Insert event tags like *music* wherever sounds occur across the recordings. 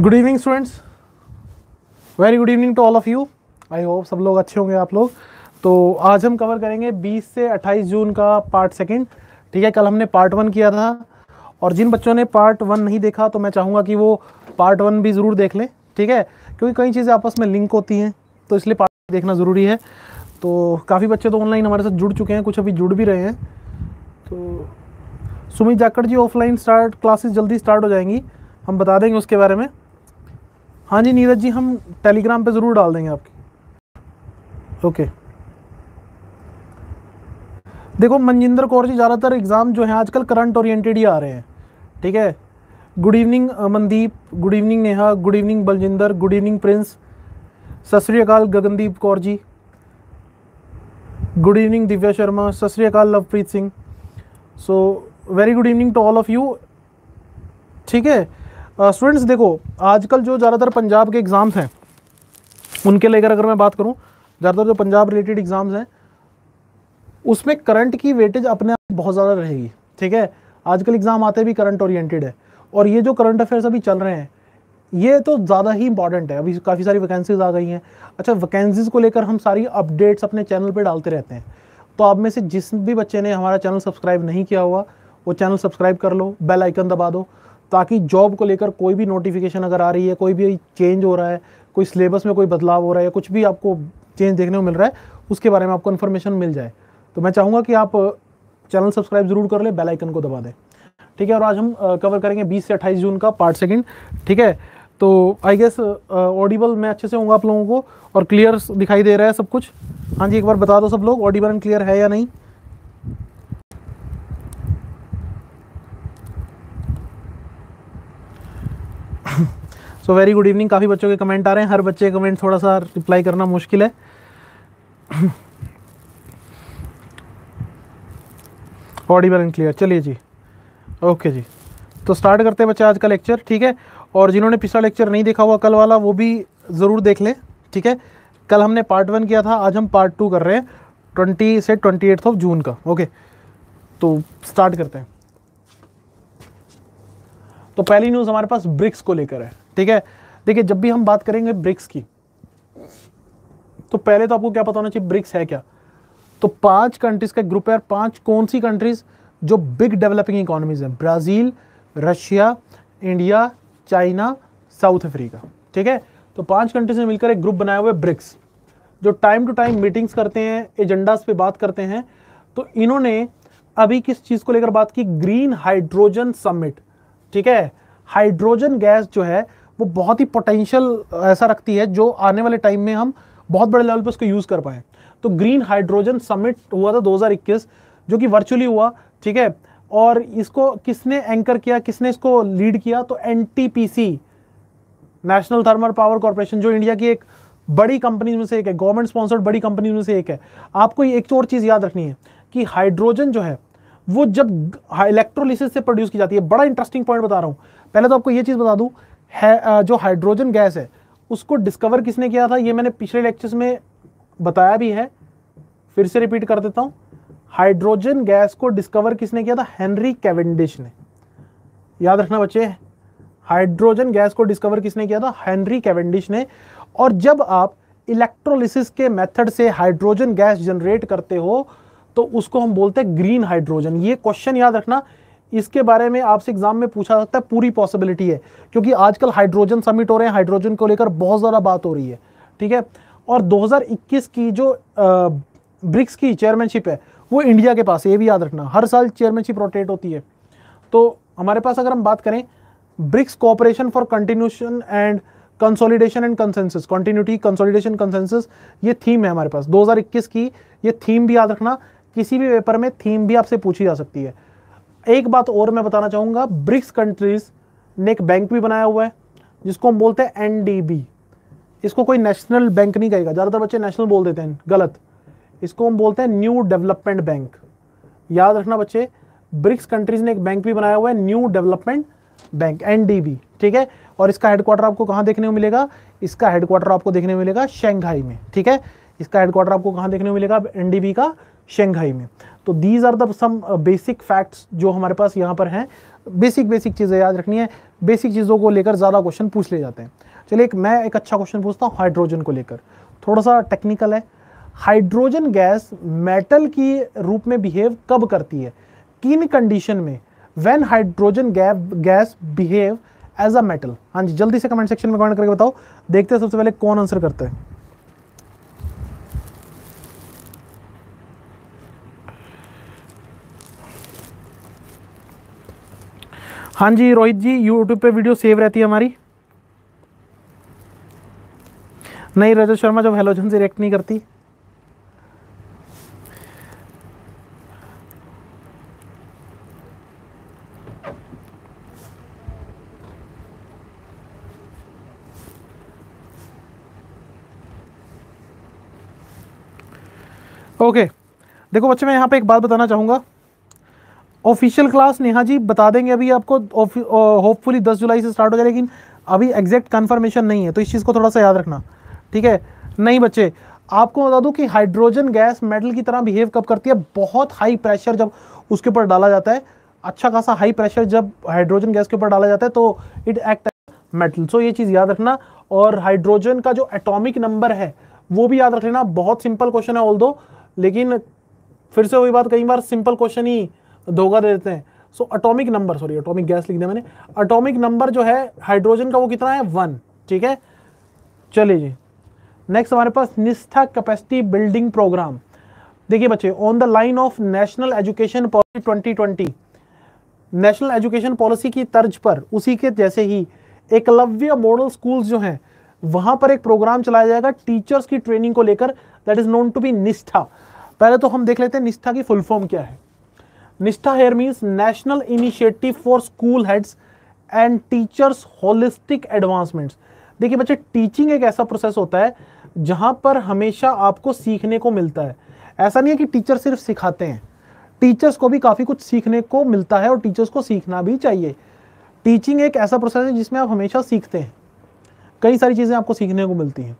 Good evening students very good evening to all of you I hope सब लोग अच्छे होंगे आप लोग। तो आज हम कवर करेंगे 20 से 28 जून का पार्ट सेकंड ठीक है, कल हमने पार्ट वन किया था। और जिन बच्चों ने पार्ट वन नहीं देखा तो मैं चाहूँगा कि वो पार्ट वन भी ज़रूर देख लें। ठीक है? क्योंकि कई चीज़ें आपस में लिंक होती हैं तो इसलिए पार्ट देखना ज़रूरी है। तो काफ़ी बच्चे तो ऑनलाइन हमारे साथ जुड़ चुके हैं, कुछ अभी जुड़ भी रहे हैं। तो Sumit Jakhar ji offline start classes जल्दी स्टार्ट हो जाएँगी। हम बता देंगे उसके बारे में। हाँ जी, नीरज जी, हम टेलीग्राम पे ज़रूर डाल देंगे आपकी। ओके देखो, मनजिंदर कौर जी, ज़्यादातर एग्ज़ाम जो है, आजकल करंट ओरिएंटेड ही आ रहे हैं। ठीक है? Good evening Mandeep good evening Neha good evening Baljinder good evening Prince सत श्रीकाल गगनदीप कौर जी। Good evening Divya Sharma. सत श्रीकाल Lovepreet Singh. So very good evening to all of you ठीक है? स्टूडेंट्स देखो, आजकल जो ज़्यादातर पंजाब के एग्ज़ाम्स हैं, उनके लेकर अगर मैं बात करूँ, ज़्यादातर जो पंजाब रिलेटेड एग्ज़ाम्स हैं, उसमें करंट की वेटेज अपने आप बहुत ज़्यादा रहेगी, ठीक है? आजकल एग्ज़ाम आते भी करंट ओरिएंटेड है, और ये जो करंट अफेयर्स अभी चल रहे हैं, ये तो ज़्यादा ही इंपॉर्टेंट है। अभी काफ़ी सारी वैकेंसीज आ गई हैं। अच्छा वैकेंसीज़ को लेकर हम सारी अपडेट्स अपने चैनल पर डालते रहते हैं। तो आप में से जिस भी बच्चे ने हमारा चैनल सब्सक्राइब नहीं किया हुआ, वो चैनल सब्सक्राइब कर लो बेल आइकन दबा दो ताकि जॉब को लेकर कोई भी नोटिफिकेशन अगर आ रही है, कोई भी चेंज हो रहा है, कोई सिलेबस में कोई बदलाव हो रहा है या कुछ भी आपको चेंज देखने को मिल रहा है, उसके बारे में आपको इन्फॉर्मेशन मिल जाए। तो मैं चाहूँगा कि आप चैनल सब्सक्राइब ज़रूर कर ले बेल आइकन को दबा दें। ठीक है, और आज हम कवर करेंगे 20 से 28 जून का पार्ट सेकंड ठीक है तो आई गेस ऑडिबल मैं अच्छे से हूँ आप लोगों को, और क्लियर दिखाई दे रहा है सब कुछ। हाँ जी, एक बार बता दो सब लोग ऑडिबल एंड क्लियर है या नहीं? सो वेरी गुड इवनिंग काफ़ी बच्चों के कमेंट आ रहे हैं। हर बच्चे के कमेंट थोड़ा सा रिप्लाई करना मुश्किल है। ऑडिबल एंड क्लियर चलिए जी। ओके जी। तो स्टार्ट करते हैं बच्चे आज का लेक्चर ठीक है? और जिन्होंने पिछला लेक्चर नहीं देखा हुआ, कल वाला, वो भी ज़रूर देख लें, ठीक है? कल हमने पार्ट वन किया था, आज हम पार्ट टू कर रहे हैं ट्वेंटी से ट्वेंटी एट्थ ऑफ़ जून का ओके तो स्टार्ट करते हैं। तो पहली न्यूज़ हमारे पास ब्रिक्स को लेकर है। ठीक है? देखिए, जब भी हम बात करेंगे ब्रिक्स की तो पहले तो आपको क्या पता होना चाहिए, ब्रिक्स है क्या? तो पाँच कंट्रीज़ का ग्रुप है और पाँच कौन सी कंट्रीज़ जो बिग डेवलपिंग इकोनॉमीज है? Brazil, Russia, India, China, South Africa. ठीक है? तो पाँच कंट्रीज़ ने मिलकर एक ग्रुप बनाया हुआ है ब्रिक्स, जो टाइम टू टाइम मीटिंग्स करते हैं एजेंडास पे बात करते हैं। तो इन्होंने अभी किस चीज़ को लेकर बात की? ग्रीन हाइड्रोजन समिट ठीक है? हाइड्रोजन गैस जो है वो बहुत ही पोटेंशियल ऐसा रखती है जो आने वाले टाइम में हम बहुत बड़े लेवल पर उसको यूज़ कर पाए। तो ग्रीन हाइड्रोजन समिट हुआ था 2021 जो कि वर्चुअली हुआ, ठीक है? और इसको किसने एंकर किया, किसने इसको लीड किया? तो NTPC national thermal power corporation जो इंडिया की एक बड़ी कंपनी में से एक है गवर्नमेंट स्पॉन्सर्ड बड़ी कंपनी में से एक है। आपको एक और चीज़ याद रखनी है कि हाइड्रोजन जो है, वो जब इलेक्ट्रोलिसिस से प्रोड्यूस की जाती है, बड़ा इंटरेस्टिंग पॉइंट बता रहा हूँ। पहले तो आपको ये चीज़ बता दूँ है जो हाइड्रोजन गैस है, उसको डिस्कवर किसने किया था? ये मैंने पिछले लेक्चर्स में बताया भी है। फिर से रिपीट कर देता हूँ। हाइड्रोजन गैस को डिस्कवर किसने किया था? हेनरी कैवेंडिश ने। याद रखना बच्चे हाइड्रोजन गैस को डिस्कवर किसने किया था? हेनरी कैवेंडिश ने। और जब आप इलेक्ट्रोलिसिस के मेथड से हाइड्रोजन गैस जनरेट करते हो तो उसको हम बोलते हैं ग्रीन हाइड्रोजन ये क्वेश्चन याद रखना इसके बारे में आपसे एग्ज़ाम में पूछा सकता है, पूरी पॉसिबिलिटी है। क्योंकि आजकल हाइड्रोजन समिट हो रहे हैं हाइड्रोजन को लेकर बहुत ज़्यादा बात हो रही है, ठीक है? और 2021 की जो ब्रिक्स की चेयरमैनशिप है, वो इंडिया के पास है, ये भी याद रखना। हर साल चेयरमैनशिप रोटेट होती है। तो हमारे पास अगर हम बात करें, BRICS cooperation for continuation and consolidation and consensus continuity consolidation consensus ये थीम है हमारे पास। 2021 की ये थीम भी याद रखना, किसी भी पेपर में थीम भी आपसे पूछी जा सकती है। एक बात और मैं बताना चाहूँगा, ब्रिक्स कंट्रीज़ ने एक बैंक भी बनाया हुआ है, जिसको हम बोलते हैं एनडीबी इसको कोई नेशनल बैंक नहीं कहेगा, ज़्यादातर बच्चे नेशनल बोल देते हैं, गलत। इसको हम बोलते हैं न्यू डेवलपमेंट बैंक याद रखना बच्चे, ब्रिक्स कंट्रीज़ ने एक बैंक भी बनाया हुआ है न्यू डेवलपमेंट बैंक एनडीबी ठीक है? और इसका हेडक्वार्टर आपको कहाँ देखने को मिलेगा? इसका हेडक्वार्टर आपको देखने को मिलेगा शंघाई में, ठीक है? इसका हेडक्वार्टर आपको कहाँ देखने को मिलेगा? एनडीबी का शेंघाई में। तो these are the some basic facts जो हमारे पास यहाँ पर हैं। बेसिक बेसिक चीज़ें याद रखनी है। बेसिक चीज़ों को लेकर ज़्यादा क्वेश्चन पूछ ले जाते हैं। चलिए एक, मैं एक अच्छा क्वेश्चन पूछता हूँ हाइड्रोजन को लेकर। थोड़ा सा टेक्निकल है। हाइड्रोजन गैस मेटल की रूप में बिहेव कब करती है? किन कंडीशन में। When hydrogen gas behave as a metal हाँ जी, जल्दी से कमेंट सेक्शन में कमेंट करके बताओ। देखते हैं सबसे पहले कौन आंसर करता है। हाँ जी, रोहित जी यूट्यूब पे वीडियो सेव रहती है हमारी नहीं, रजत शर्मा जब हेलोजन से रिएक्ट नहीं करती ओके okay. देखो बच्चे, मैं यहाँ पे एक बात बताना चाहूँगा ऑफिशियल क्लास नेहा जी बता देंगे अभी आपको होपफुली दस जुलाई से स्टार्ट हो जाए, लेकिन अभी एग्जैक्ट कन्फर्मेशन नहीं है तो इस चीज़ को थोड़ा सा याद रखना, ठीक है? नहीं बच्चे, आपको बता दूँ कि हाइड्रोजन गैस मेटल की तरह बिहेव कब करती है? बहुत हाई प्रेशर जब उसके ऊपर डाला जाता है अच्छा खासा हाई प्रेशर जब हाइड्रोजन गैस के ऊपर डाला जाता है तो इट एक्ट मेटल सो ये चीज़ याद रखना, और हाइड्रोजन का जो एटॉमिक नंबर है, वो भी याद रख लेना, बहुत सिंपल क्वेश्चन है ऑल लेकिन फिर से वही बात, कई बार सिंपल क्वेश्चन ही धोखा दे देते हैं। So atomic number sorry atomic gas लिख दिया मैंने। अटोमिक नंबर जो है हाइड्रोजन का वो कितना है? वन ठीक है? चलिए जी। नेक्स्ट हमारे पास निष्ठा कैपेसिटी बिल्डिंग प्रोग्राम देखिए बच्चे on the line of national education policy 2020 national education policy की तर्ज पर, उसी के जैसे ही एकलव्य मॉडल स्कूल्स जो हैं, वहाँ पर एक प्रोग्राम चलाया जाएगा टीचर्स की ट्रेनिंग को लेकर that is known to be Nishtha. पहले तो हम देख लेते हैं निष्ठा की फुल फॉर्म क्या है। Nishtha here means national initiative for school heads and teachers holistic advancements. देखिए बच्चे, टीचिंग एक ऐसा प्रोसेस होता है जहाँ पर हमेशा आपको सीखने को मिलता है। ऐसा नहीं है कि टीचर सिर्फ़ सिखाते हैं। टीचर्स को भी काफ़ी कुछ सीखने को मिलता है और टीचर्स को सीखना भी चाहिए। टीचिंग एक ऐसा प्रोसेस है जिसमें आप हमेशा सीखते हैं। कई सारी चीज़ें आपको सीखने को मिलती हैं।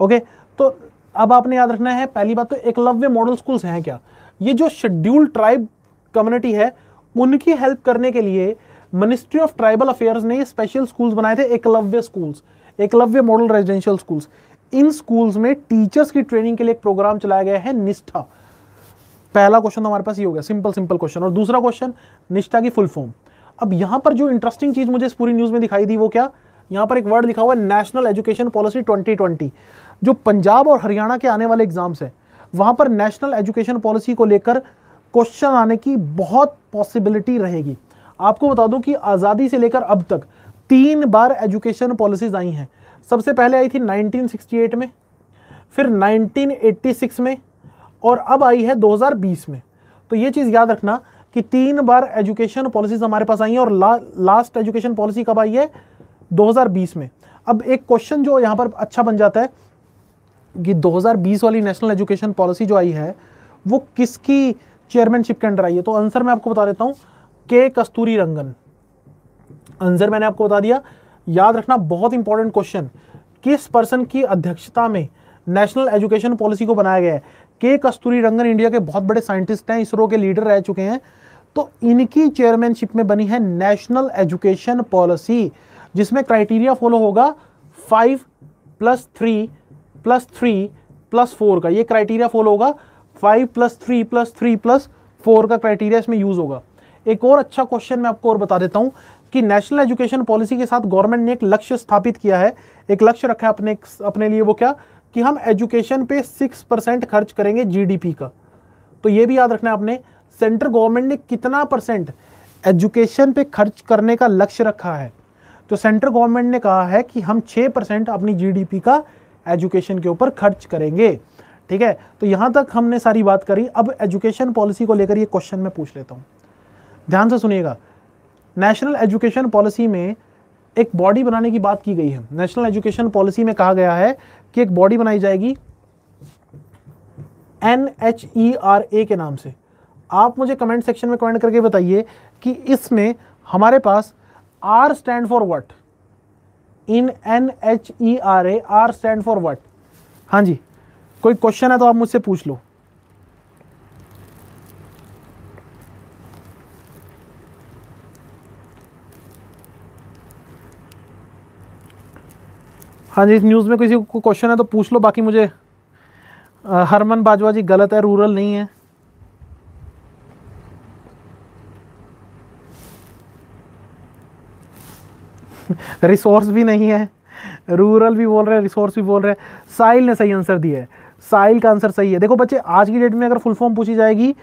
ओके तो अब आपने याद रखना है, पहली बात तो एकलव्य मॉडल स्कूल्स हैं क्या? ये जो शेड्यूल ट्राइब कम्युनिटी है, उनकी हेल्प करने के लिए मिनिस्ट्री ऑफ़ ट्राइबल अफेयर्स ने स्पेशल स्कूल्स बनाए थे, Eklavya schools Eklavya model residential schools इन स्कूल्स में टीचर्स की ट्रेनिंग के लिए एक प्रोग्राम चलाया गया है, निष्ठा। पहला क्वेश्चन हमारे पास ये हो गया सिंपल सिंपल क्वेश्चन और दूसरा क्वेश्चन निष्ठा की फुल फॉर्म अब यहाँ पर जो इंटरेस्टिंग चीज़ मुझे इस पूरी न्यूज़ में दिखाई दी, वो क्या? यहाँ पर एक वर्ड लिखा हुआ है नेशनल एजुकेशन पॉलिसी 2020 जो पंजाब और हरियाणा के आने वाले एग्ज़ाम्स है, वहाँ पर नेशनल एजुकेशन पॉलिसी को लेकर क्वेश्चन आने की बहुत पॉसिबिलिटी रहेगी। आपको बता दूँ कि आज़ादी से लेकर अब तक तीन बार एजुकेशन पॉलिसीज़ आई हैं। सबसे पहले आई थी 1968 में फिर 1986 में और अब आई है 2020 में। तो ये चीज़ याद रखना कि तीन बार एजुकेशन पॉलिसीज़ हमारे पास आई हैं और ला, लास्ट एजुकेशन पॉलिसी कब आई है? 2020 में। अब एक क्वेश्चन जो यहाँ पर अच्छा बन जाता है कि 2020 वाली नेशनल एजुकेशन पॉलिसी जो आई है वो किसकी चेयरमैनशिप के अंडर आई है। तो आंसर मैं आपको बता देता हूँ के कस्तूरी रंगन। आंसर मैंने आपको बता दिया। याद रखना, बहुत इंपॉर्टेंट क्वेश्चन किस पर्सन की अध्यक्षता में नेशनल एजुकेशन पॉलिसी को बनाया गया है? के कस्तूरी रंगन इंडिया के बहुत बड़े साइंटिस्ट हैं, इसरो के लीडर रह चुके हैं। तो इनकी चेयरमैनशिप में बनी है नेशनल एजुकेशन पॉलिसी जिसमें क्राइटेरिया फॉलो होगा five plus three plus three plus four का। ये क्राइटेरिया फॉलो होगा five plus three plus three plus four का क्राइटेरिया इसमें यूज़ होगा। एक और अच्छा क्वेश्चन मैं आपको और बता देता हूँ कि नेशनल एजुकेशन पॉलिसी के साथ गवर्नमेंट ने एक लक्ष्य स्थापित किया है। एक लक्ष्य रखा है अपने अपने लिए वो क्या? कि हम एजुकेशन पे सिक्स परसेंट खर्च करेंगे जीडीपी का। तो ये भी याद रखना है आपने सेंट्रल गवर्नमेंट ने कितना परसेंट एजुकेशन पे खर्च करने का लक्ष्य रखा है? तो सेंट्रल गवर्नमेंट ने कहा है कि हम छः परसेंट अपनी जीडीपी का एजुकेशन के ऊपर खर्च करेंगे। ठीक है? तो यहाँ तक हमने सारी बात करी। अब एजुकेशन पॉलिसी को लेकर ये क्वेश्चन मैं पूछ लेता हूँ। ध्यान से सुनिएगा। नेशनल एजुकेशन पॉलिसी में एक बॉडी बनाने की बात की गई है। नेशनल एजुकेशन पॉलिसी में कहा गया है कि एक बॉडी बनाई जाएगी N H E R A के नाम से। आप मुझे कमेंट सेक्शन में कमेंट करके बताइए कि इसमें हमारे पास R stand for what in N H E R A R stand for what हाँ जी। कोई क्वेश्चन है तो आप मुझसे पूछ लो। हाँ जी, इस न्यूज़ में किसी को क्वेश्चन है तो पूछ लो, बाकी मुझे हरमन बाजवा जी, गलत है रूरल नहीं है। *laughs* रिसोर्स भी नहीं है। रूरल भी बोल रहे हैं रिसोर्स भी बोल रहे हैं। साहिल ने सही आंसर दिया है। साहिल का आंसर सही है। देखो बच्चे, आज की डेट में अगर फुल फॉर्म पूछी जाएगी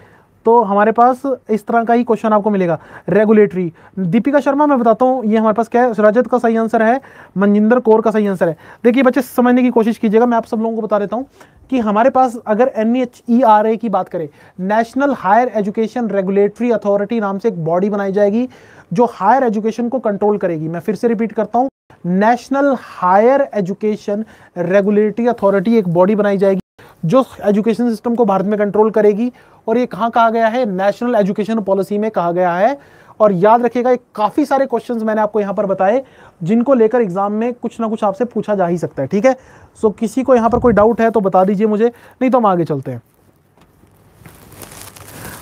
तो हमारे पास इस तरह का ही क्वेश्चन आपको मिलेगा। रेगुलेटरी दीपिका शर्मा, मैं बताता हूँ, ये हमारे पास क्या है? रजत का सही आंसर है मनजिंदर कौर का सही आंसर है। देखिए बच्चे, समझने की कोशिश कीजिएगा, मैं आप सब लोगों को बता देता हूँ कि हमारे पास अगर एन e की बात करें national higher education regulatory authority नाम से एक बॉडी बनाई जाएगी, जो हायर एजुकेशन को कंट्रोल करेगी। मैं फिर से रिपीट करता हूँ national higher education regulatory authority एक बॉडी बनाई जाएगी। जो एजुकेशन सिस्टम को भारत में कंट्रोल करेगी। और ये कहाँ कहा गया है? नेशनल एजुकेशन पॉलिसी में कहा गया है। और याद रखिएगा काफ़ी सारे क्वेश्चन मैंने आपको यहाँ पर बताए, जिनको लेकर एग्ज़ाम में कुछ ना कुछ आपसे पूछा जा ही सकता है, ठीक है? सो किसी को यहाँ पर कोई डाउट है तो बता दीजिए मुझे, नहीं तो हम आगे चलते हैं।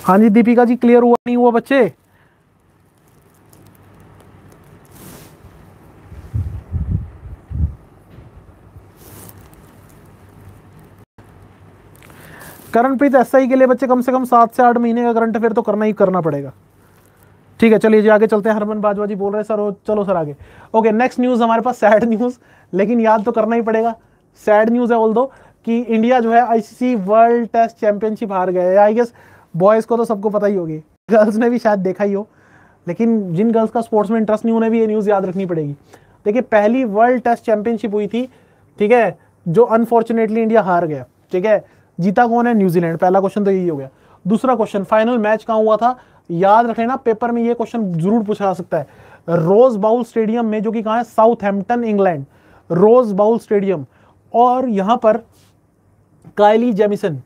हाँ जी, दीपिका जी क्लियर हुआ? नहीं हुआ बच्चे? करणप्रीत एस आई के लिए बच्चे कम से कम सात से आठ महीने का करंट अफेयर तो करना ही करना पड़ेगा। ठीक है, चलिए जी, आगे चलते हैं। हरमन बाजवा जी बोल रहे हैं, सर चलो, सर, आगे। ओके नेक्स्ट न्यूज़ हमारे पास सैड न्यूज़ लेकिन याद तो करना ही पड़ेगा। सैड न्यूज़ है ऑल दो, कि इंडिया जो है आईसीसी वर्ल्ड टेस्ट चैंपियनशिप हार गए आई गेस बॉयज़ को तो सबको पता ही होगी। गर्ल्स ने भी शायद देखा ही हो, लेकिन जिन गर्ल्स का स्पोर्ट्स में इंटरेस्ट नहीं, उन्हें भी ये न्यूज़ याद रखनी पड़ेगी। देखिए, पहली वर्ल्ड टेस्ट चैंपियनशिप हुई थी, ठीक है, जो अनफॉर्चुनेटली इंडिया हार गया, ठीक है। जीता कौन है? न्यूजीलैंड। पहला क्वेश्चन तो यही हो गया। दूसरा क्वेश्चन फाइनल मैच कहाँ हुआ था? याद रख लेना पेपर में ये क्वेश्चन ज़रूर पूछा जा सकता है। रोज बाउल स्टेडियम में जो कि कहा है? Southampton England Rose Bowl stadium और यहाँ पर कायली जेमिसन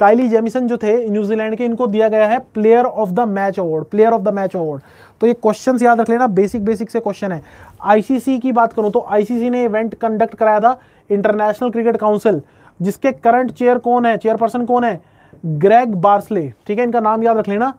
कायली जेमिसन जो थे, न्यूजीलैंड के, इनको दिया गया है player of the match award player of the match award तो ये क्वेश्चन याद रख लेना बेसिक बेसिक से क्वेश्चन है। आईसीसी की बात करूँ तो आईसीसी ने इवेंट कंडक्ट कराया था इंटरनेशनल क्रिकेट काउंसिल जिसके करंट चेयर कौन है? चेयरपर्सन कौन है? ग्रेग बार्सले ठीक है, इनका नाम याद रख लेना।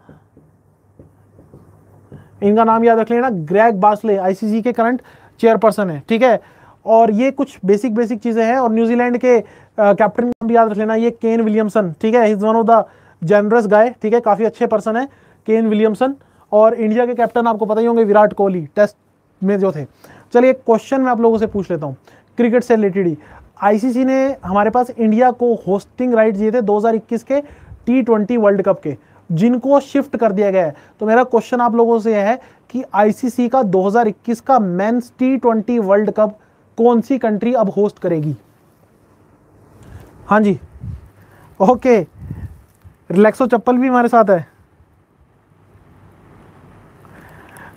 इनका नाम याद रख लेना ग्रेग बार्सले आईसीसी के करंट चेयरपर्सन है। ठीक है, और ये कुछ बेसिक बेसिक चीज़ें हैं, और न्यूजीलैंड के कैप्टन नाम भी याद रख लेना। ये केन विलियमसन ठीक है is one of the generous guy ठीक है, काफ़ी अच्छे पर्सन है केन विलियमसन और इंडिया के कैप्टन आपको पता ही होंगे, विराट कोहली टेस्ट में जो थे। चलिए क्वेश्चन मैं आप लोगों से पूछ लेता हूँ क्रिकेट से रिलेटेड ही। आईसीसी ने हमारे पास इंडिया को होस्टिंग राइट दिए थे 2021 के टी ट्वेंटी वर्ल्ड कप के, जिनको शिफ्ट कर दिया गया है। तो मेरा क्वेश्चन आप लोगों से है कि आईसीसी का 2021 का men's T twenty world cup कौन सी कंट्री अब होस्ट करेगी? हाँ जी। ओके रिलैक्सो चप्पल भी हमारे साथ है।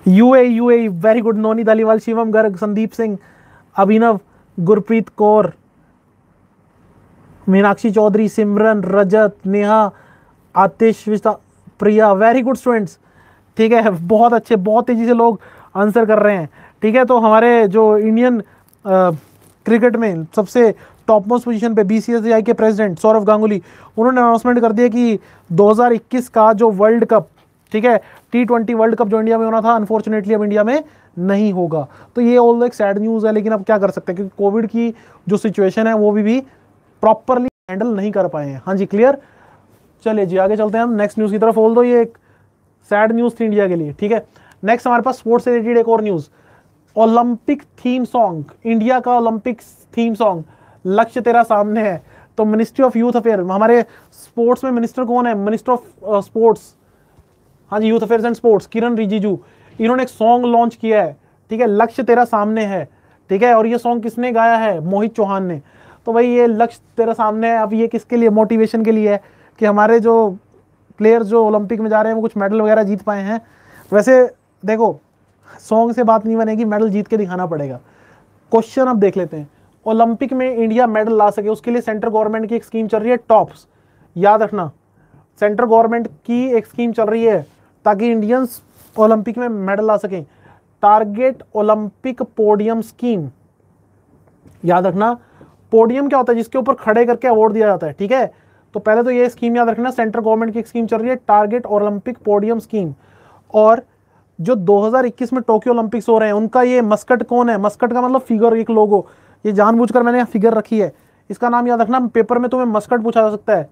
UAE UAE very good Noni Dhaliwal Shivam Garg, Sandeep Singh, Abhinav, Gurpreet Kaur. Meenakshi Chaudhary Simran Rajat Neha Atish Priya very good students ठीक है बहुत अच्छे बहुत तेज़ी से लोग आंसर कर रहे हैं। ठीक है तो हमारे जो इंडियन क्रिकेट में सबसे टॉप मोस्ट पोजीशन पे बीसीएसआई के प्रेसिडेंट सौरभ गांगुली उन्होंने अनाउंसमेंट कर दिया कि 2021 का जो वर्ल्ड कप ठीक है टी ट्वेंटी वर्ल्ड कप जो इंडिया में होना था अनफॉर्चुनेटली अब इंडिया में नहीं होगा। तो ये ऑल एक सैड न्यूज़ है लेकिन अब क्या कर सकते हैं? क्योंकि कोविड की जो सिचुएशन है वो भी, भी प्रॉपरली हैंडल नहीं कर पाए हैं। हाँ जी क्लियर चलिए जी, आगे चलते हैं हम। नेक्स्ट न्यूज़ की तरफ़ बोल दो ये एक सैड न्यूज़ थी इंडिया के लिए, ठीक है? नेक्स्ट हमारे पास स्पोर्ट्स रिलेटेड एक और news olympic theme song India का ओलंपिक थीम सॉन्ग लक्ष्य तेरा सामने है। तो मिनिस्ट्री ऑफ़ यूथ अफेयर हमारे स्पोर्ट्स में मिनिस्टर कौन है? मिनिस्टर ऑफ़ स्पोर्ट्स हाँ जी youth affairs and sports Kiren Rijiju. इन्होंने एक सॉन्ग लॉन्च किया है, ठीक है? लक्ष्य तेरा सामने है, ठीक है? और ये सॉन्ग किसने गाया है? मोहित चौहान ने। तो भाई ये लक्ष्य तेरे सामने है, अब ये किसके लिए मोटिवेशन के लिए है कि हमारे जो प्लेयर्स जो ओलंपिक में जा रहे हैं, वो कुछ मेडल वगैरह जीत पाए हैं। वैसे देखो सॉन्ग से बात नहीं बनेगी मेडल जीत के दिखाना पड़ेगा। क्वेश्चन अब देख लेते हैं। ओलंपिक में इंडिया मेडल ला सके, उसके लिए सेंट्रल गवर्नमेंट की एक स्कीम चल रही है टॉप्स याद रखना सेंट्रल गवर्नमेंट की एक स्कीम चल रही है, ताकि इंडियंस ओलंपिक में मेडल ला सकें। टारगेट ओलंपिक पोडियम स्कीम याद रखना पोडियम क्या होता है, जिसके ऊपर खड़े करके अवार्ड दिया जाता है, ठीक है? तो पहले तो ये स्कीम याद रखना सेंट्रल गवर्नमेंट की स्कीम चल रही है टारगेट ओलंपिक पोडियम स्कीम और जो 2021 में टोक्यो ओलंपिक्स हो रहे हैं, उनका ये मस्कट कौन है? मस्कट का मतलब फिगर एक लोगो ये जानबूझकर मैंने फिगर रखी है। इसका नाम याद रखना पेपर में तुम्हें मस्कट पूछा जा सकता है।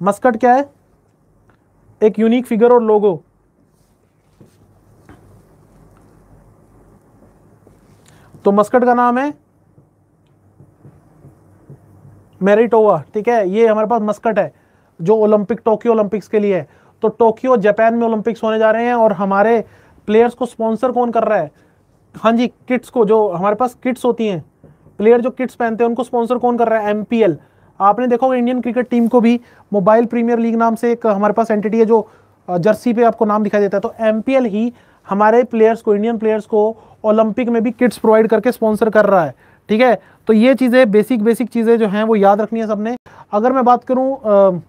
मस्कट क्या है? एक यूनिक फिगर और लोगो तो मस्कट का नाम है मेरिटोवा ठीक है? ये हमारे पास मस्कट है, जो ओलंपिक, टोक्यो ओलंपिक्स के लिए है। तो टोक्यो, जापान में ओलंपिक्स होने जा रहे हैं और हमारे प्लेयर्स को स्पॉन्सर कौन कर रहा है? हाँ जी, किट्स को, जो हमारे पास किट्स होती हैं। प्लेयर जो किट्स पहनते हैं, उनको स्पॉन्सर कौन कर रहा है? एमपीएल आपने देखो इंडियन क्रिकेट टीम को भी मोबाइल प्रीमियर लीग नाम से एक हमारे पास एंटिटी है, जो जर्सी पे आपको नाम दिखाई देता है। तो एमपीएल ही हमारे प्लेयर्स को, इंडियन प्लेयर्स को ओलंपिक में भी किट्स प्रोवाइड करके स्पॉन्सर कर रहा है। ठीक है? तो ये चीज़ें बेसिक बेसिक चीज़ें जो हैं वो याद रखनी है सबने। अगर मैं बात करूँ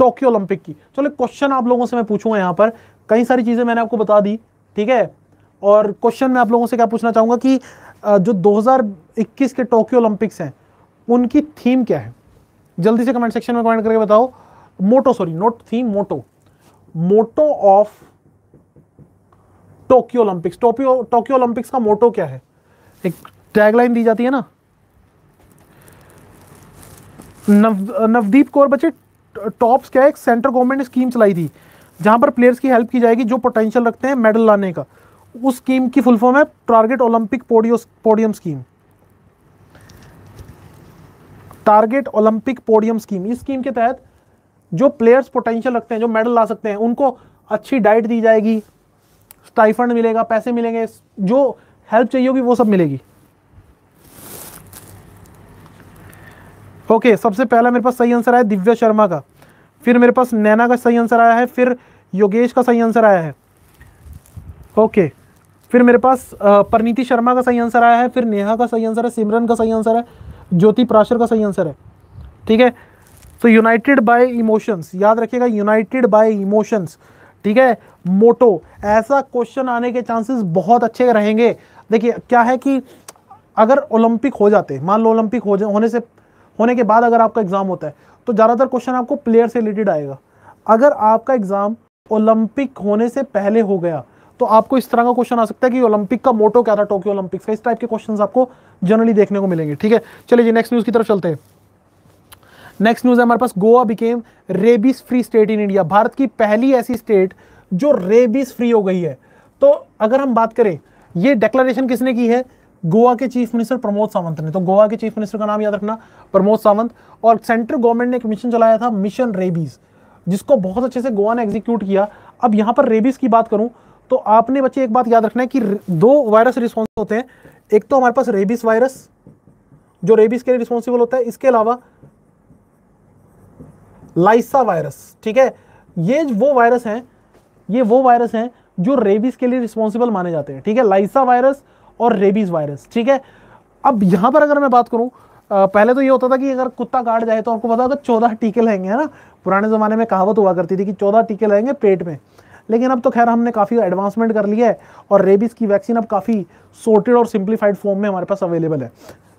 टोक्यो ओलंपिक की चलो क्वेश्चन आप लोगों से मैं पूछूँगा यहाँ पर। कई सारी चीज़ें मैंने आपको बता दी, ठीक है? और क्वेश्चन मैं आप लोगों से क्या पूछना चाहूँगा कि जो 2021 के टोक्यो ओलंपिक्स हैं, उनकी थीम क्या है? जल्दी से कमेंट सेक्शन में कमेंट करके बताओ। Motto sorry not theme motto motto of Tokyo olympics Tokyo Tokyo olympics का मोटो क्या है? एक टैगलाइन दी जाती है ना? नव, नवदीप कौर बच्चे, टॉप्स क्या है? सेंट्रल गवर्नमेंट ने स्कीम चलाई थी, जहाँ पर प्लेयर्स की हेल्प की जाएगी, जो पोटेंशियल रखते हैं मेडल लाने का। उस स्कीम की फुल फॉर्म है target olympic podium scheme target olympic podium scheme इस स्कीम के तहत जो प्लेयर्स पोटेंशियल रखते हैं, जो मेडल ला सकते हैं, उनको अच्छी डाइट दी जाएगी स्टाइफंड मिलेगा, पैसे मिलेंगे, जो हेल्प चाहिए होगी वो सब मिलेगी। ओके सबसे पहला मेरे पास सही आंसर आया दिव्या शर्मा का। फिर मेरे पास नैना का सही आंसर आया है, फिर योगेश का सही आंसर आया है। ओके फिर मेरे पास परनीति शर्मा का सही आंसर आया है, फिर नेहा का सही आंसर है, सिमरन का सही आंसर है, ज्योति प्राशर का सही आंसर है। ठीक है? तो यूनाइटेड बाय इमोशंस याद रखिएगा यूनाइटेड बाय इमोशंस ठीक है? मोटो ऐसा क्वेश्चन आने के चांसेस बहुत अच्छे रहेंगे। देखिए, क्या है कि अगर ओलंपिक हो जाते, मान लो ओलंपिक हो होने से होने के बाद अगर आपका एग्ज़ाम होता है तो ज़्यादातर क्वेश्चन आपको प्लेयर से रिलेटेड आएगा। अगर आपका एग्ज़ाम ओलंपिक होने से पहले हो गया तो आपको इस तरह का क्वेश्चन आ सकता है कि ओलंपिक का मोटो क्या था टोक्यो ओलंपिक्स का। इस टाइप के क्वेश्चन आपको जनरली देखने को मिलेंगे, ठीक है? चलिए जी नेक्स्ट न्यूज़ की तरफ़ चलते हैं। नेक्स्ट न्यूज़ है, हमारे पास Goa became rabies free state in India Bharat की पहली ऐसी स्टेट जो रेबीज फ्री हो गई है। तो अगर हम बात करें, ये डिक्लेरेशन किसने की है? गोवा के चीफ मिनिस्टर प्रमोद सावंत ने। तो गोवा के चीफ मिनिस्टर का नाम याद रखना, प्रमोद सावंत। और सेंट्रल गवर्नमेंट ने एक मिशन चलाया था, मिशन रेबीज, जिसको बहुत अच्छे से गोवा ने एग्जीक्यूट किया। अब यहाँ पर रेबीज की बात करूँ तो आपने बच्चे एक बात याद रखना है कि दो वायरस रिस्पॉन्स होते हैं। एक तो हमारे पास रेबीज वायरस जो रेबीज के लिए रिस्पॉन्सिबल होता है, इसके अलावा लाइसा वायरस ठीक है? ये वो वायरस हैं, ये वो वायरस हैं, जो रेबीज के लिए रिस्पॉन्सिबल माने जाते हैं, ठीक है? लाइसा वायरस और रेबीज वायरस ठीक है? अब यहाँ पर अगर मैं बात करूँ पहले तो ये होता था कि अगर कुत्ता काट जाए तो आपको पता होगा चौदह टीके लगेंगे, है ना? पुराने ज़माने में कहावत हुआ करती थी कि चौदह टीके लगेंगे पेट में। लेकिन अब तो खैर हमने काफ़ी एडवांसमेंट कर लिया है और रेबीज़ की वैक्सीन अब काफ़ी सोर्टेड और सिंप्लीफाइड फॉर्म में हमारे पास अवेलेबल है।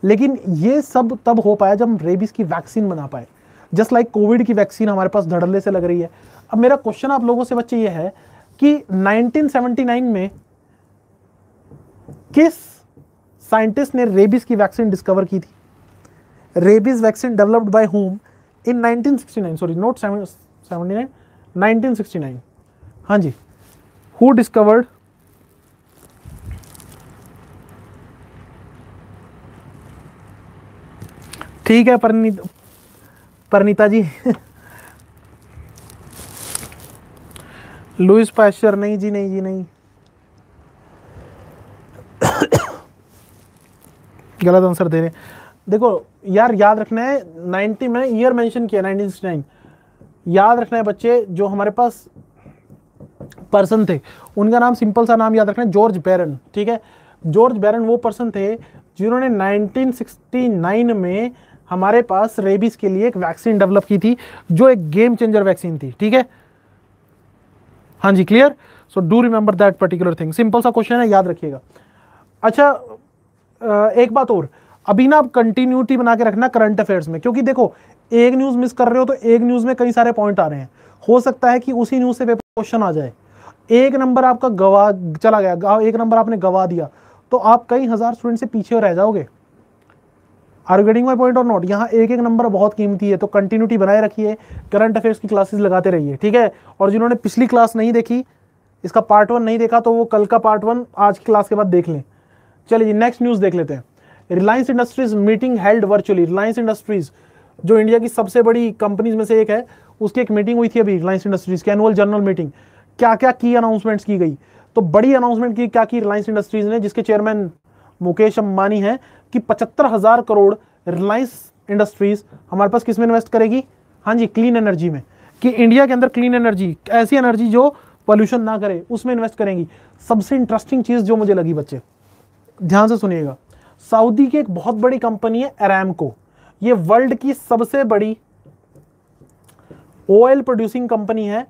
लेकिन ये सब तब हो पाया जब हम रेबीज़ की वैक्सीन बना पाए। जस्ट लाइक कोविड की वैक्सीन हमारे पास धड़ल्ले से लग रही है। अब मेरा क्वेश्चन आप लोगों से बच्चे ये है कि 1979 में किस साइंटिस्ट ने रेबीज की वैक्सीन डिस्कवर की थी? Rabies vaccine developed by whom in 1969 sorry not 79 1969 हाँ जी। हु डिस्कवर्ड ठीक है परनीत परनीता जी। लुइस पैशर, नहीं जी नहीं जी, नहीं। गलत आंसर दे रहे देखो, यार याद रखना है 90 मैंने ईयर मेंशन किया 1969 याद रखना है बच्चे, जो हमारे पास पर्सन थे, उनका नाम सिंपल सा नाम याद रखना है, जॉर्ज बैरन, ठीक है? जॉर्ज बैरन वो पर्सन थे, जिन्होंने 1969 में हमारे पास रेबीज के लिए एक वैक्सीन डेवलप की थी, जो एक गेम चेंजर वैक्सीन थी, ठीक है? हाँ जी clear so do remember that particular thing simple सा क्वेश्चन है, याद रखिएगा। अच्छा एक बात और, अभी ना आप कंटिन्यूटी बना के रखना करंट अफेयर्स में, क्योंकि देखो, एक न्यूज़ मिस कर रहे हो तो एक न्यूज़ में कई सारे पॉइंट आ रहे हैं। हो सकता है कि उसी न्यूज़ से पेपर क्वेश्चन आ जाए। एक नंबर आपका गवा, चला गया एक नंबर आपने गवा दिया तो आप कई हज़ार स्टूडेंट से पीछे रह जाओगे। Are you getting my point or not यहाँ एक एक नंबर बहुत कीमती है तो कंटिन्यूटी बनाए रखिए करंट अफेयर्स की क्लासेस लगाते रहिए, ठीक है? और जिन्होंने पिछली क्लास नहीं देखी, इसका पार्ट वन नहीं देखा तो वो कल का पार्ट वन आज की क्लास के बाद देख लें। चलिए नेक्स्ट न्यूज़ देख लेते हैं। Reliance Industries meeting held virtually Reliance Industries जो इंडिया की सबसे बड़ी कंपनीज़ में से एक है, उसकी एक मीटिंग हुई थी अभी रिलायंस इंडस्ट्रीज़ की एनुअल जनरल मीटिंग क्या क्या की अनाउंसमेंट्स की गई? तो बड़ी अनाउंसमेंट की क्या की रिलायंस इंडस्ट्रीज़ ने, जिसके चेयरमैन मुकेश अंबानी है, कि पचहत्तर हज़ार करोड़ रिलायंस इंडस्ट्रीज़ हमारे पास किसमें इन्वेस्ट करेगी? हाँ जी क्लीन एनर्जी में। कि इंडिया के अंदर क्लीन एनर्जी ऐसी एनर्जी जो पॉल्यूशन ना करे, उसमें इन्वेस्ट करेंगी। सबसे इंटरेस्टिंग चीज़ जो मुझे लगी बच्चे ध्यान से सुनिएगा। सऊदी की एक बहुत बड़ी कंपनी है अरामको ये वर्ल्ड की सबसे बड़ी ऑयल प्रोड्यूसिंग कंपनी है।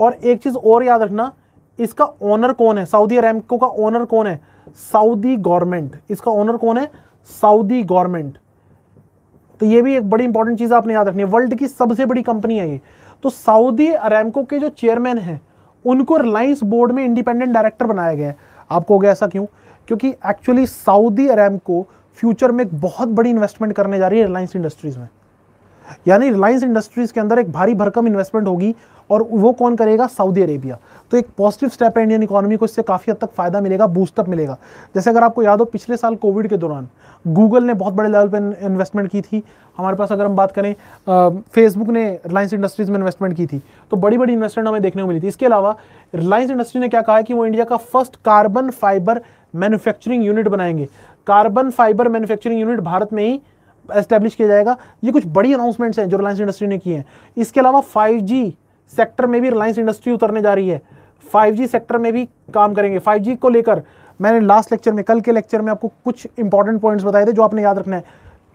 और एक चीज़ और याद रखना, इसका ओनर कौन है? सऊदी अरेमको का ओनर कौन है? सऊदी गवर्नमेंट इसका ओनर कौन है? सऊदी गवर्नमेंट तो ये भी एक बड़ी इंपॉर्टेंट चीज़ आपने याद रखनी है। वर्ल्ड की सबसे बड़ी कंपनी है ये। तो सऊदी अरामको के जो चेयरमैन हैं, उनको रिलायंस बोर्ड में इंडिपेंडेंट डायरेक्टर बनाया गया है। आपको हो गया ऐसा क्यों? क्योंकि एक्चुअली सऊदी अरामको फ्यूचर में एक बहुत बड़ी इन्वेस्टमेंट करने जा रही है रिलायंस इंडस्ट्रीज़ में। यानी रिलायंस इंडस्ट्रीज़ के अंदर एक भारी भरकम इन्वेस्टमेंट होगी और वो कौन करेगा? सऊदी अरेबिया तो एक पॉजिटिव स्टेप है इंडियन इकोनॉमी को, इससे काफ़ी हद तक फ़ायदा मिलेगा बूस्टअप मिलेगा। जैसे अगर आपको याद हो, पिछले साल कोविड के दौरान गूगल ने बहुत बड़े लेवल पर इन्वेस्टमेंट की थी। हमारे पास अगर हम बात करें फेसबुक ने रिलायंस इंडस्ट्रीज़ में इन्वेस्टमेंट की थी। तो बड़ी बड़ी इन्वेस्टमेंट हमें देखने को मिली थी। इसके अलावा रिलायंस इंडस्ट्री ने क्या कहा है कि वो इंडिया का first carbon fibre manufacturing unit बनाएँगे। Carbon fibre manufacturing unit Bharat में ही एस्टेब्लिश किया जाएगा। ये कुछ बड़ी अनाउंसमेंट्स हैं जो रिलायंस इंडस्ट्री ने की हैं। इसके अलावा 5G सेक्टर में भी रिलायंस इंडस्ट्री उतरने जा रही है। 5G सेक्टर में भी काम करेंगे। 5G को लेकर मैंने लास्ट लेक्चर में, कल के लेक्चर में आपको कुछ इंपॉर्टेंट पॉइंट्स बताए थे जो आपने याद रखना है।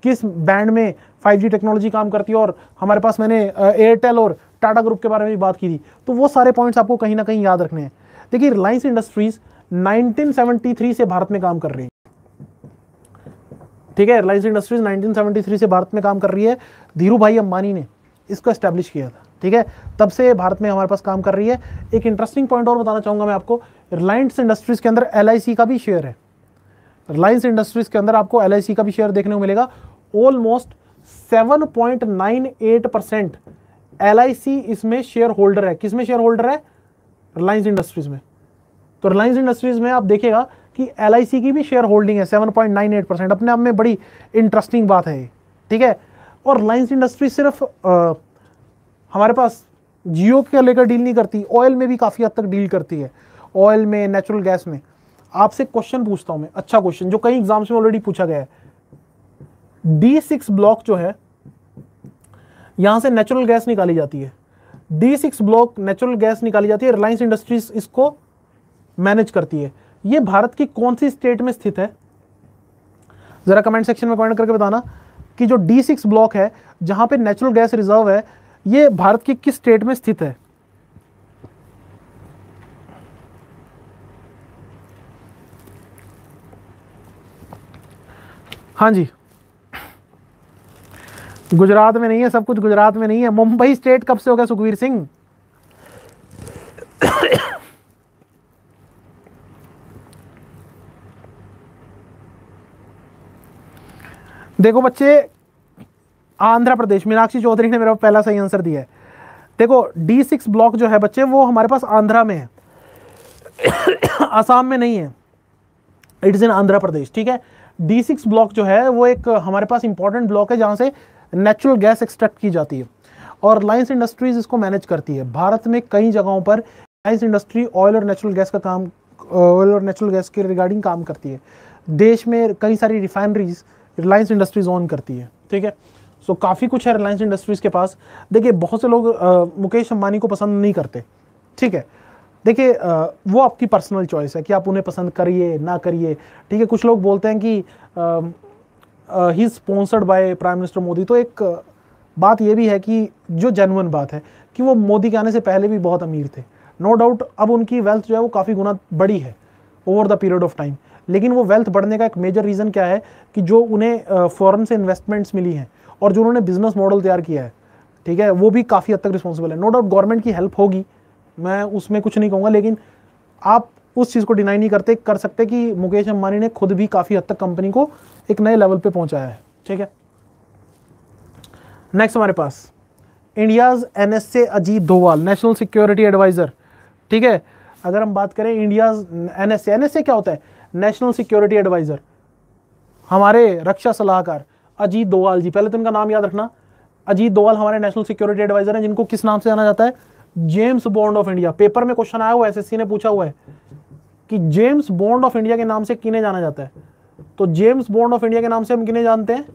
किस बैंड में 5G टेक्नोलॉजी काम करती है और हमारे पास मैंने एयरटेल और टाटा ग्रुप के बारे में भी बात की थी। तो वो सारे पॉइंट्स आपको कहीं ना कहीं याद रखने हैं। देखिए रिलायंस इंडस्ट्रीज़ 1973 से भारत में काम कर रही है। ठीक है रिलायंस इंडस्ट्रीज़ 1973 से भारत में काम कर रही है। धीरू भाई अंबानी ने इसको एस्टेब्लिश किया था। ठीक है, तब से भारत में हमारे पास काम कर रही है। एक इंटरेस्टिंग पॉइंट और बताना चाहूँगा मैं आपको। रिलायंस इंडस्ट्रीज़ के अंदर LIC का भी शेयर है। रिलायंस इंडस्ट्रीज़ के अंदर आपको LIC का भी शेयर देखने को मिलेगा। ऑलमोस्ट 7.98 परसेंट एल इसमें शेयर होल्डर है। किसमें शेयर होल्डर है? रिलायंस इंडस्ट्रीज़ में। तो रिलायंस इंडस्ट्रीज़ में आप देखेगा कि एल की भी शेयर होल्डिंग है 7.98 परसेंट अपने आप में बड़ी इंटरेस्टिंग बात है ठीक है? और रिलायंस इंडस्ट्री सिर्फ़ आ, हमारे पास जियो के लेकर डील नहीं करती ऑयल में भी काफ़ी हद तक डील करती है ऑयल में नेचुरल गैस में। आपसे क्वेश्चन पूछता हूँ मैं अच्छा क्वेश्चन जो कई एग्ज़ाम्स में ऑलरेडी पूछा गया है। डी सिक्स ब्लॉक जो है यहाँ से नेचुरल गैस निकाली जाती है। D six block natural gas निकाली जाती है रिलायंस इंडस्ट्रीज़ इसको मैनेज करती है। ये भारत की कौन सी स्टेट में स्थित है? जरा कमेंट सेक्शन में कमेंट करके बताना कि जो डी सिक्स ब्लॉक है, जहाँ पे नेचुरल गैस रिज़र्व है, ये भारत की किस स्टेट में स्थित है? हाँ जी। गुजरात में नहीं है, सब कुछ गुजरात में नहीं है। मुंबई स्टेट कब से हो गया, सुखवीर सिंह? देखो बच्चे, आंध्र प्रदेश, मीनाक्षी चौधरी ने मेरा पहला सही आंसर दिया है। देखो डी सिक्स ब्लॉक जो है बच्चे, वो हमारे पास आंध्रा में है। *coughs* आसाम में नहीं है। It is in Andhra Pradesh, ठीक है? डी सिक्स ब्लॉक जो है, वो एक हमारे पास इंपॉर्टेंट ब्लॉक है, जहाँ से नेचुरल गैस एक्सट्रैक्ट की जाती है। और रिलायंस इंडस्ट्रीज़ इसको मैनेज करती है। भारत में कई जगहों पर रिलायंस इंडस्ट्री ऑयल और नेचुरल गैस का काम ऑयल और नेचुरल गैस के रिगार्डिंग काम करती है। देश में कई सारी रिफाइनरीज रिलायंस इंडस्ट्रीज़ ऑन करती है ठीक है? सो so, काफ़ी कुछ है रिलायंस इंडस्ट्रीज़ के पास। देखिए बहुत से लोग आ, मुकेश अंबानी को पसंद नहीं करते ठीक है? देखिए वो आपकी पर्सनल चॉइस है कि आप उन्हें पसंद करिए ना करिए ठीक है? कुछ लोग बोलते हैं कि he sponsored by prime minister Modi तो एक बात ये भी है कि जो जेनुअन बात है कि वो मोदी के आने से पहले भी बहुत अमीर थे। नो no डाउट अब उनकी वेल्थ जो है वो काफ़ी गुना बड़ी है over the period of time लेकिन वो वेल्थ बढ़ने का एक मेजर रीज़न क्या है कि जो उन्हें फॉरन से इन्वेस्टमेंट्स मिली हैं और जो उन्होंने बिज़नेस मॉडल तैयार किया है, ठीक है, वो भी काफ़ी हद तक रिस्पॉन्सिबल है। नो डाउट गवर्नमेंट की हेल्प होगी, मैं उसमें कुछ नहीं कहूँगा, लेकिन आप उस चीज़ को डिनाई नहीं करते, कर सकते कि मुकेश अंबानी ने खुद भी काफ़ी हद तक कंपनी को एक नए लेवल पे पहुँचाया है, ठीक है? नेक्स्ट हमारे पास India's N S A Ajit Doval national security adviser ठीक है? अगर हम बात करें इंडियाज एनएसए एनएसए क्या होता है? नेशनल सिक्योरिटी एडवाइजर, हमारे रक्षा सलाहकार, अजीत डोवाल जी। पहले तो इनका नाम याद रखना। अजीत दोवाल हमारे नेशनल सिक्योरिटी एडवाइजर हैं, जिनको किस नाम से जाना जाता है? James Bond of India. Paper में क्वेश्चन आया हुआ एसएससी ने पूछा हुआ है कि जेम्स बॉन्ड ऑफ़ इंडिया के नाम से किन्हें जाना जाता है? तो जेम्स बॉन्ड ऑफ़ इंडिया के नाम से हम किन्हें जानते हैं?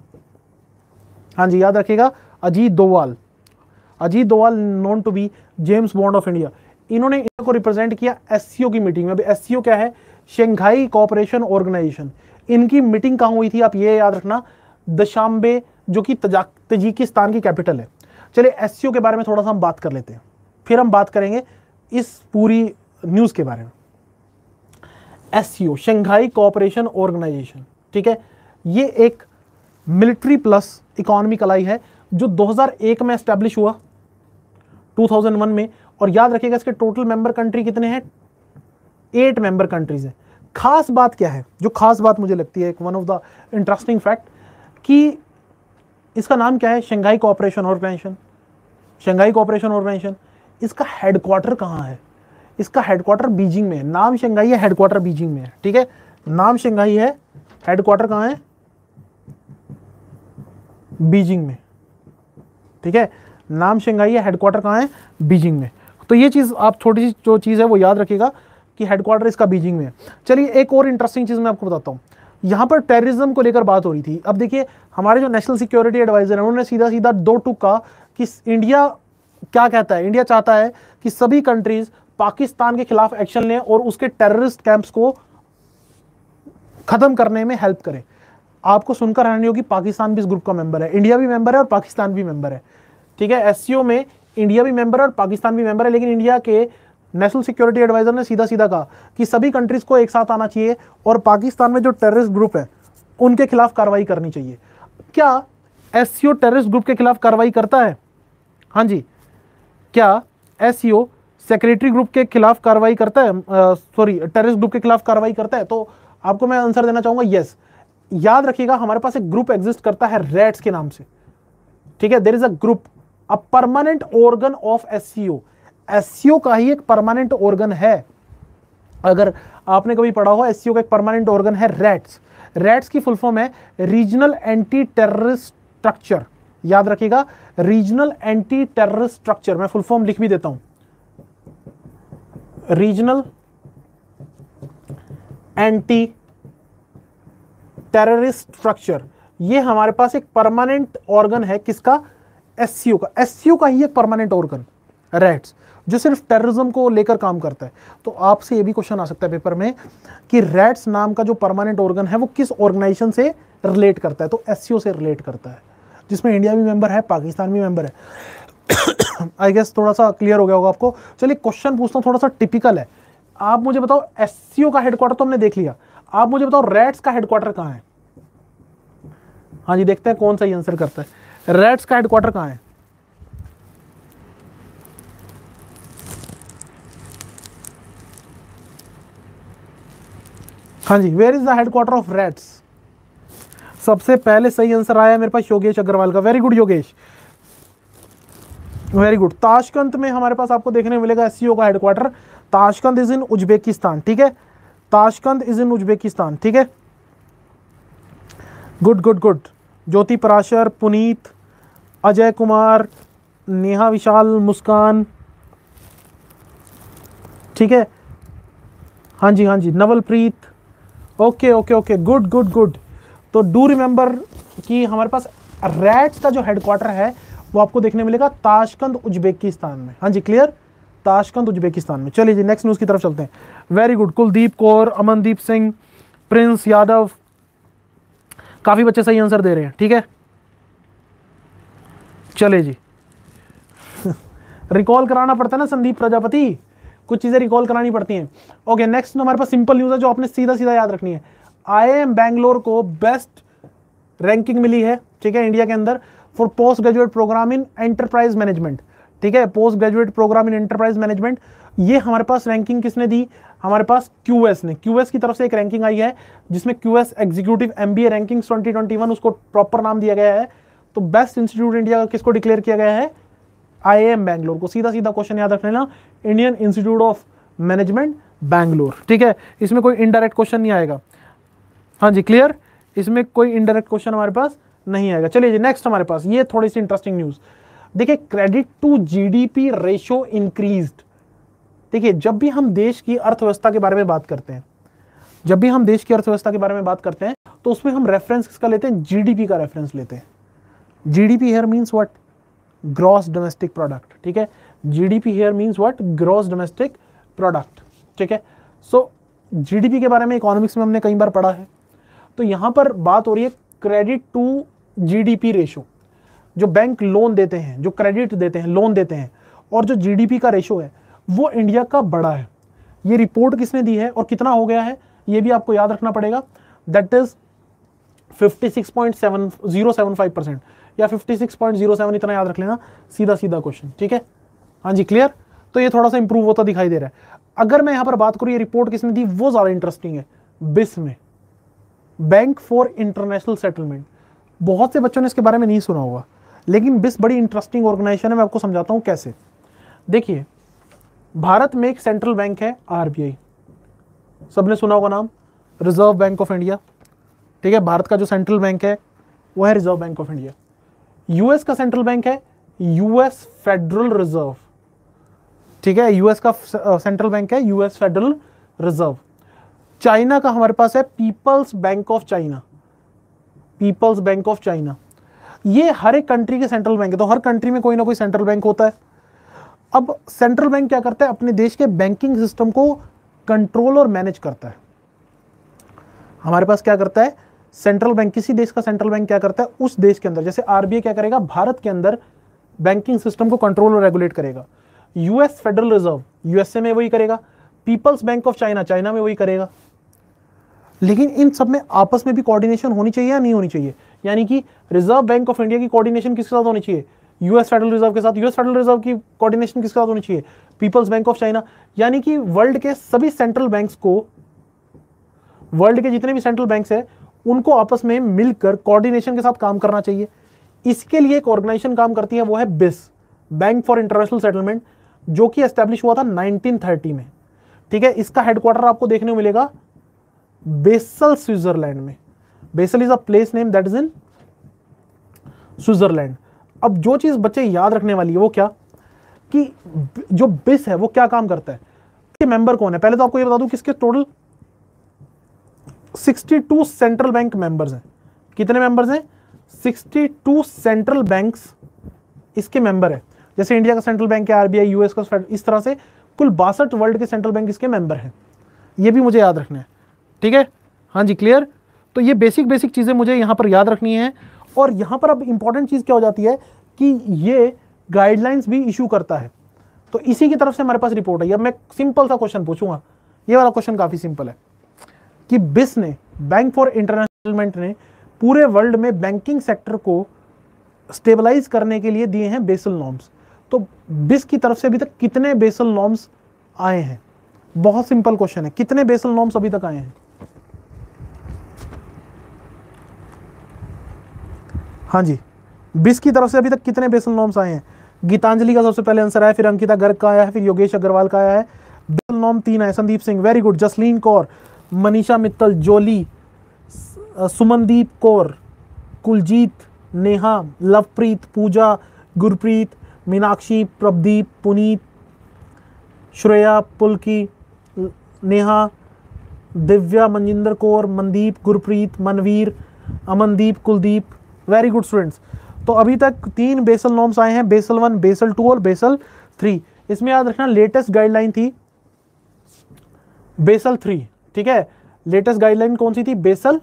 हाँ जी, याद रखिएगा, Ajit Doval Ajit Doval known to be James Bond of India इन्होंने इनको रिप्रेजेंट किया एससीओ की मीटिंग में। अभी एससीओ क्या है? शेंघाई कॉपरेशन ऑर्गेनाइजेशन इनकी मीटिंग कहाँ हुई थी? आप ये याद रखना। दशाम्बे जो कि तजिकिस्तान की कैपिटल है। चलिए एससीओ के बारे में थोड़ा सा हम बात कर लेते हैं। फिर हम बात करेंगे इस पूरी न्यूज़ के बारे में। एस शंघाई कोऑपरेशन ऑर्गेनाइजेशन ठीक है? ये एक मिलिट्री प्लस इकोनॉमिक अलाई है, जो 2001 में एस्टेब्लिश हुआ 2001 में। और याद रखिएगा, इसके टोटल मेंबर कंट्री कितने हैं? एट मेंबर कंट्रीज़ हैं। खास बात क्या है? जो खास बात मुझे लगती है, एक one of the interesting fact कि इसका नाम क्या है? Shanghai cooperation organisation Shanghai cooperation organisation इसका हेडक्वार्टर कहाँ है? इसका हेडक्वार्टर बीजिंग में है। नाम शंघाई है हेडक्वार्टर बीजिंग में है, ठीक है? नाम शंघाई है हेडक्वार्टर कहाँ है? बीजिंग में। ठीक है? नाम शंघाई है हेडक्वार्टर कहाँ है? बीजिंग में। तो ये चीज़ आप, छोटी सी जो चीज़ है, वो याद रखिएगा। कि हेडक्वार्टर इसका बीजिंग में चलिए, एक और इंटरेस्टिंग चीज़ मैं आपको बताता हूँ। यहाँ पर टेररिज्म को लेकर बात हो रही थी। अब देखिए, हमारे जो नेशनल सिक्योरिटी एडवाइजर है, उन्होंने सीधा सीधा दो टुक कहा कि इंडिया क्या कहता है? इंडिया चाहता है कि सभी कंट्रीज़ पाकिस्तान के खिलाफ एक्शन लें और उसके टेररिस्ट कैंप्स को खत्म करने में हेल्प करें। आपको सुनकर हैरानी होगी, पाकिस्तान भी इस ग्रुप का मेंबर है। इंडिया भी मेंबर है और पाकिस्तान भी मेंबर है। ठीक है एस में इंडिया भी मेंबर है और पाकिस्तान भी मेंबर है, लेकिन इंडिया के नेशनल सिक्योरिटी एडवाइजर ने सीधा सीधा कहा कि सभी कंट्रीज़ को एक साथ आना चाहिए और पाकिस्तान में जो टेररिस्ट ग्रुप है, उनके खिलाफ कार्रवाई करनी चाहिए। क्या एस टेररिस्ट ग्रुप के खिलाफ कार्रवाई करता है? हाँ जी। क्या एस सेक्रेटरी ग्रुप के खिलाफ कार्रवाई करता है? सॉरी टेररिस्ट ग्रुप के खिलाफ कार्रवाई करता है? तो आपको मैं आंसर देना चाहूँगा यस याद रखिएगा, हमारे पास एक ग्रुप एग्जिस्ट करता है रेट्स के नाम से। ठीक है? There is a group a permanent organ of SCO C का ही एक परमानेंट ऑर्गन है। अगर आपने कभी पढ़ा हो एस का एक परमानेंट ऑर्गन है रेट्स रेट्स की फुल फॉर्म है रीजनल एंटी टेररिस्ट स्ट्रक्चर याद रखिएगा रीजनल एंटी टेररिस्ट स्ट्रक्चर मैं फुल फॉर्म लिख भी देता हूँ। रीजनल एंटी टेररिस्ट स्ट्रक्चर ये हमारे पास एक परमानेंट ऑर्गन है। किसका? एससीओ का। एससीओ का ही एक परमानेंट ऑर्गन रेट्स जो सिर्फ़ टेररिज्म को लेकर काम करता है। तो आपसे ये भी क्वेश्चन आ सकता है पेपर में कि रेट्स नाम का जो परमानेंट ऑर्गन है, वो किस ऑर्गेनाइजेशन से रिलेट करता है? तो एससीओ से रिलेट करता है, जिसमें इंडिया भी मेंबर है पाकिस्तान भी मेंबर है। *coughs* आई गेस थोड़ा सा क्लियर हो गया होगा आपको। चलिए क्वेश्चन पूछता हूँ, थोड़ा सा टिपिकल है। आप मुझे बताओ एस का हेडक्वार्टर तो हमने देख लिया। आप मुझे बताओ रेट्स का हेडक्वार्टर कहाँ है? हाँ जी, देखते हैं कौन सा आंसर करता है। रेट्स का हेडक्वार्टर कहाँ है? हाँ जी where is the headquarter of RATS सबसे पहले सही आंसर आया मेरे पास योगेश अग्रवाल का। Very good Yogesh. Very good Tashkent में हमारे पास आपको देखने मिलेगा एस का headquarter Tashkent is in Uzbekistan ठीक है? ताशकंद इज़ इन उज्बेकिस्तान ठीक है? Good good good Jyoti Parashar, Puneet, Ajay Kumar, Neha Vishal, Muskan, ठीक है? हाँ जी हाँ जी। Navalpreet okay okay okay good good good तो डू रिमेंबर कि हमारे पास रैट्स का जो हेडक्वार्टर है, वो आपको देखने मिलेगा ताशकंद उज्बेकिस्तान में। हाँ जी क्लियर ताशकंद उज्बेकिस्तान में। चलिए जी नेक्स्ट न्यूज़ की तरफ़ चलते हैं। Very good Kuldeep Kaur, Amandeep Singh, Prince Yadav. काफ़ी बच्चे सही आंसर दे रहे हैं, ठीक है? चले जी। *laughs* रिकॉल कराना पड़ता है ना संदीप प्रजापति? कुछ चीज़ें रिकॉल करानी पड़ती हैं। ओके नेक्स्ट हमारे पास सिंपल न्यूज़ है जो आपने सीधा सीधा याद रखनी है। आई एम बैंगलोर को बेस्ट रैंकिंग मिली है, ठीक है इंडिया के अंदर for post graduate programme in enterprise management ठीक है post graduate programme in enterprise management ये हमारे पास रैंकिंग किसने दी? हमारे पास क्यूएस ने। क्यूएस की तरफ़ से एक रैंकिंग आई है, जिसमें क्यूएस एग्जीक्यूटिव एमबीए रैंकिंग 2021 उसको प्रॉपर नाम दिया गया है। तो बेस्ट इंस्टीट्यूट इंडिया किसको डिक्लेयर किया गया है? आईआईएम बैंगलोर को सीधा सीधा क्वेश्चन याद रख लेना Indian institute of management Bangalore ठीक है? इसमें कोई इनडायरेक्ट क्वेश्चन नहीं आएगा। हाँ जी क्लियर इसमें कोई इनडायरेक्ट क्वेश्चन हमारे पास नहीं आएगा। चलिए जी नेक्स्ट हमारे पास, ये थोड़ी सी इंटरेस्टिंग न्यूज़ देखिए credit to GDP ratio increased देखिए, जब भी हम देश की अर्थव्यवस्था के बारे में बात करते हैं, जब भी हम देश की अर्थव्यवस्था के बारे में बात करते हैं तो उसमें हम रेफरेंस किसका लेते हैं? जीडीपी का रेफरेंस लेते हैं। GDP here means what gross domestic product ठीक है? GDP here means what gross domestic product ठीक है? सो जीडीपी के बारे में इकोनॉमिक्स में हमने कई बार पढ़ा है। तो यहाँ पर बात हो रही है क्रेडिट टू जीडीपी रेशो जो बैंक लोन देते हैं, जो क्रेडिट देते हैं लोन देते हैं, और जो जीडीपी का रेशो है, वो इंडिया का बड़ा है। ये रिपोर्ट किसने दी है और कितना हो गया है, ये भी आपको याद रखना पड़ेगा। दैट इज़ 56.7075 परसेंट या 56.07 इतना याद रख लेना। सीधा सीधा क्वेश्चन ठीक है? हाँ जी क्लियर तो ये थोड़ा सा इंप्रूव होता दिखाई दे रहा है। अगर मैं यहाँ पर बात करूँ, ये रिपोर्ट किसने दी? वो ज़्यादा इंटरेस्टिंग है, बिस में। बैंक फॉर इंटरनेशनल सेटलमेंट बहुत से बच्चों ने इसके बारे में नहीं सुना होगा, लेकिन बिस बड़ी इंटरेस्टिंग ऑर्गेनाइजेशन है, मैं आपको समझाता हूँ कैसे। देखिए, भारत में एक सेंट्रल बैंक है आरबीआई सबने सुना होगा नाम? रिज़र्व बैंक ऑफ़ इंडिया ठीक है, भारत का जो सेंट्रल बैंक है, वो है Reserve Bank of India US का सेंट्रल बैंक है यूएस फेडरल रिज़र्व ठीक है यूएस का सेंट्रल बैंक है यूएस फेडरल रिज़र्व चाइना का हमारे पास है People's Bank of China People's Bank of China ये हर एक कंट्री के सेंट्रल बैंक है तो हर कंट्री में कोई ना कोई सेंट्रल बैंक होता है। अब सेंट्रल बैंक क्या करता है? अपने देश के बैंकिंग सिस्टम को कंट्रोल और मैनेज करता है। हमारे पास क्या करता है? सेंट्रल बैंक, किसी देश का सेंट्रल बैंक क्या करता है? उस देश के अंदर। जैसे आरबीआई क्या करेगा? भारत के अंदर बैंकिंग सिस्टम को कंट्रोल और रेगुलेट करेगा। यूएस फेडरल रिज़र्व यूएसए में वही करेगा। People's Bank of China China में वही करेगा। लेकिन इन सब में आपस में भी कोऑर्डिनेशन होनी चाहिए या नहीं होनी चाहिए? यानी कि रिज़र्व बैंक ऑफ़ इंडिया की कोऑर्डिनेशन किसके साथ होनी चाहिए? यूएस फेडरल रिज़र्व के साथ। यूएस फेडरल रिज़र्व की कोऑर्डिनेशन किसके साथ होनी चाहिए? पीपल्स बैंक ऑफ़ चाइना यानी कि वर्ल्ड के सभी सेंट्रल बैंक्स को वर्ल्ड के जितने भी सेंट्रल बैंक्स है उनको आपस में मिलकर कोऑर्डिनेशन के साथ काम करना चाहिए। इसके लिए एक ऑर्गेनाइजेशन काम करती है, वो है बिस बैंक फॉर इंटरनेशनल सेटलमेंट जो कि एस्टेब्लिश हुआ था 1930 में। ठीक है, इसका हेडक्वार्टर आपको देखने को मिलेगा बेसल स्विट्जरलैंड में। Basel is a place name that is in Switzerland. अब जो चीज़ बच्चे याद रखने वाली है, वो क्या? कि जो बिस है, वो क्या काम करता है? मेंबर कौन है? पहले तो आपको ये बता दूँ किसके टोटल 62 सेंट्रल बैंक मेंबर्स हैं। कितने मेंबर्स हैं? 62 सेंट्रल बैंक्स इसके मेंबर है। जैसे इंडिया का सेंट्रल बैंक है आरबीआई यूएस का, इस तरह से कुल बासठ वर्ल्ड के सेंट्रल बैंक इसके मेंबर हैं। ये भी मुझे याद रखना है। ठीक है? हाँ जी क्लियर तो ये बेसिक बेसिक चीज़ें मुझे यहाँ पर याद रखनी है। और यहाँ पर अब इंपॉर्टेंट चीज़ क्या हो जाती है कि ये गाइडलाइंस भी इशू करता है। तो इसी की तरफ़ से हमारे पास रिपोर्ट है। अब मैं सिंपल सा क्वेश्चन पूछूँगा। ये वाला क्वेश्चन काफ़ी सिंपल है। कि बिस ने बैंक फॉर इंटरनेशनल ने पूरे वर्ल्ड में बैंकिंग सेक्टर को स्टेबलाइज करने के लिए दिए हैं बेसल नॉर्म्स तो बिस की तरफ़ से अभी तक कितने बेसल नॉर्म्स आए हैं? बहुत सिंपल क्वेश्चन है। कितने बेसल नॉर्म्स अभी तक आए हैं? हाँ जी। बिस की तरफ़ से अभी तक कितने बेसल नॉर्म्स आए हैं? गीतांजलि का सबसे पहले आंसर आया, फिर अंकिता गर्ग का आया है फिर योगेश अग्रवाल का आया है। बेसल नॉर्म तीन आए। Sandeep Singh very good Jasleen Kaur Manisha Mittal, Jolly Sumandeep Kaur, Kuljeet, Neha, Lovepreet, Pooja, Gurpreet, Meenakshi Prabhdeep Puneet, Shreya, Pulki, Neha, Divya Manjinder Kaur, Mandeep, Gurpreet, Manveer, Amandeep, Kuldeep. Very good students तो अभी तक तीन Basel norms आए हैं Basel one Basel two और Basel three इसमें याद रखना लेटेस्ट गाइडलाइन थी बेसल थ्री ठीक है? लेटेस्ट गाइडलाइन कौन सी थी? बेसल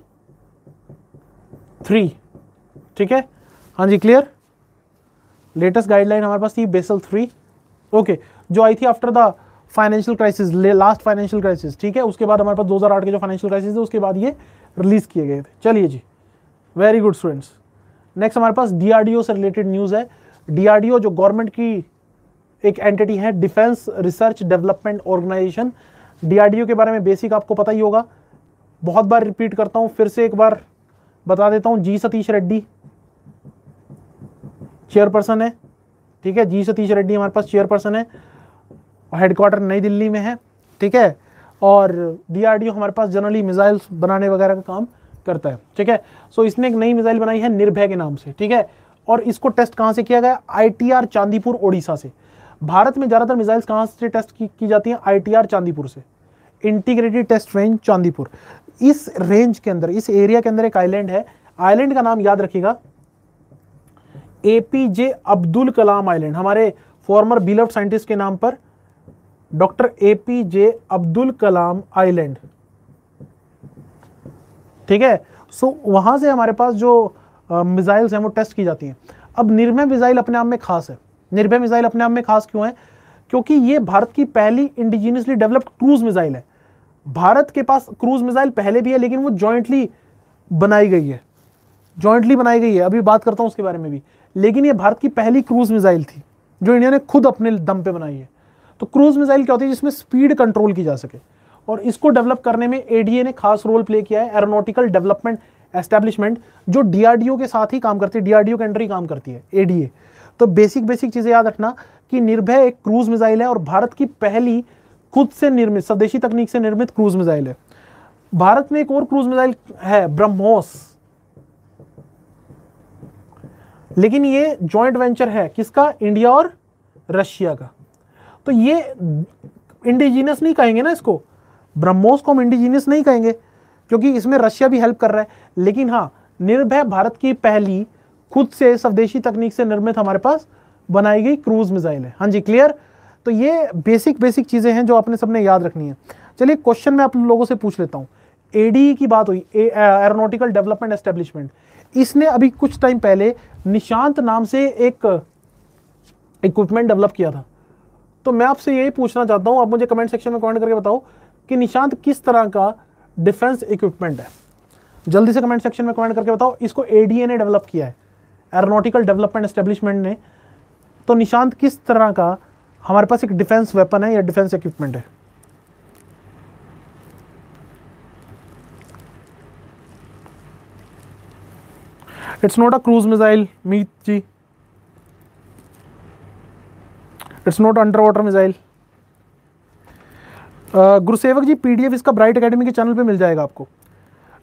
थ्री ठीक है? हाँ जी क्लियर लेटेस्ट गाइडलाइन हमारे पास थी बेसल थ्री ओके जो आई थी after the financial crisis last financial crisis ठीक है? उसके बाद हमारे पास 2008 के जो फाइनेंशियल क्राइसिस है उसके बाद ये रिलीज़ किए गए थे। चलिए जी वेरी गुड स्टूडेंट्स नेक्स्ट हमारे पास डीआरडीओ से रिलेटेड न्यूज़ है। डीआरडीओ जो गवर्नमेंट की एक एंटिटी है defence research development organisation DRDO के बारे में बेसिक आपको पता ही होगा। बहुत बार रिपीट करता हूँ, फिर से एक बार बता देता हूँ, जी सतीश रेड्डी। चेयरपर्सन है, ठीक है? जी सतीश रेड्डी हमारे पास चेयरपर्सन है हेडक्वार्टर नई दिल्ली में है, ठीक है? और डीआरडीओ हमारे पास जनरली मिसाइल्स बनाने वगैरह का काम करता है, ठीक है? सो इसने एक नई मिसाइल बनाई है निर्भय के नाम से, ठीक है? और इसको टेस्ट कहाँ से किया गया? आईटीआर चांदीपुर, ओडिशा से। भारत में ज़्यादातर मिसाइल्स कहाँ से टेस्ट की, की जाती हैं? आईटीआर चांदीपुर से। Integrated test range Chandipur. इस रेंज के अंदर इस एरिया के अंदर एक आइलैंड है। आइलैंड का नाम याद रखिएगा। एपीजे अब्दुल कलाम आइलैंड हमारे फॉर्मर बिलव साइंटिस्ट के नाम पर doctor APJ Abdul Kalam island ठीक है? सो वहाँ से हमारे पास जो मिसाइल्स हैं वो टेस्ट की जाती हैं। अब निर्भय मिसाइल अपने आप में खास है। निर्भय मिसाइल अपने आप में खास क्यों है? क्योंकि ये भारत की पहली इंडिजीनियसली डेवलप्ड क्रूज मिसाइल है। भारत के पास क्रूज मिसाइल पहले भी है, लेकिन वो जॉइंटली बनाई गई है। जॉइंटली बनाई गई है। अभी बात करता हूँ उसके बारे में भी। लेकिन ये भारत की पहली क्रूज मिसाइल थी, जो इंडिया ने खुद अपने दम पे बनाई है। तो क्रूज मिसाइल क्या होती है? जिसमें स्पीड कंट्रोल की जा सके। और इसको डेवलप करने में एडीए ने खास रोल प्ले किया है एरोनोटिकल डेवलपमेंट एस्टेब्लिशमेंट जो डीआरडीओ के साथ ही काम करती है। डीआरडीओ के अंडर ही काम करती है एडीए तो बेसिक बेसिक चीज़ें याद रखना कि निर्भय एक क्रूज मिसाइल है और भारत की पहली खुद से निर्मित, स्वदेशी तकनीक से निर्मित क्रूज मिसाइल है। भारत में एक और क्रूज मिसाइल है ब्रह्मोस लेकिन ये जॉइंट वेंचर है किसका? इंडिया और रशिया का। तो ये इंडिजीनियस नहीं कहेंगे ना इसको। ब्रह्मोस को हम इंडिजीनियस नहीं कहेंगे, क्योंकि इसमें रशिया भी हेल्प कर रहा है। लेकिन हाँ निर्भय भारत की पहली खुद से, स्वदेशी तकनीक से निर्मित हमारे पास बनाई गई क्रूज मिसाइल है। हाँ जी, क्लियर? तो ये बेसिक बेसिक चीज़ें हैं जो आपने सबने याद रखनी है। चलिए क्वेश्चन मैं आप लोगों से पूछ लेता हूँ। एडी की बात हुई एरोनोटिकल डेवलपमेंट एस्टेब्लिशमेंट इसने अभी कुछ टाइम पहले निशांत नाम से एक इक्विपमेंट डेवलप किया था। तो मैं आपसे यही पूछना चाहता हूँ, आप मुझे कमेंट सेक्शन में कमेंट करके बताओ कि निशांत किस तरह का डिफेंस इक्विपमेंट है। जल्दी से कमेंट सेक्शन में कमेंट करके बताओ, इसको एडीए ने डेवलप किया है। एरोनॉटिकल डेवलपमेंट एस्टेब्लिशमेंट ने तो निशांत किस तरह का, हमारे पास एक डिफेंस वेपन है या डिफेंस इक्विपमेंट है? It's not a cruise missile Meet ji it's not under water missile Gurusevak ji PDF इसका ब्राइट एकेडमी के चैनल पे मिल जाएगा आपको।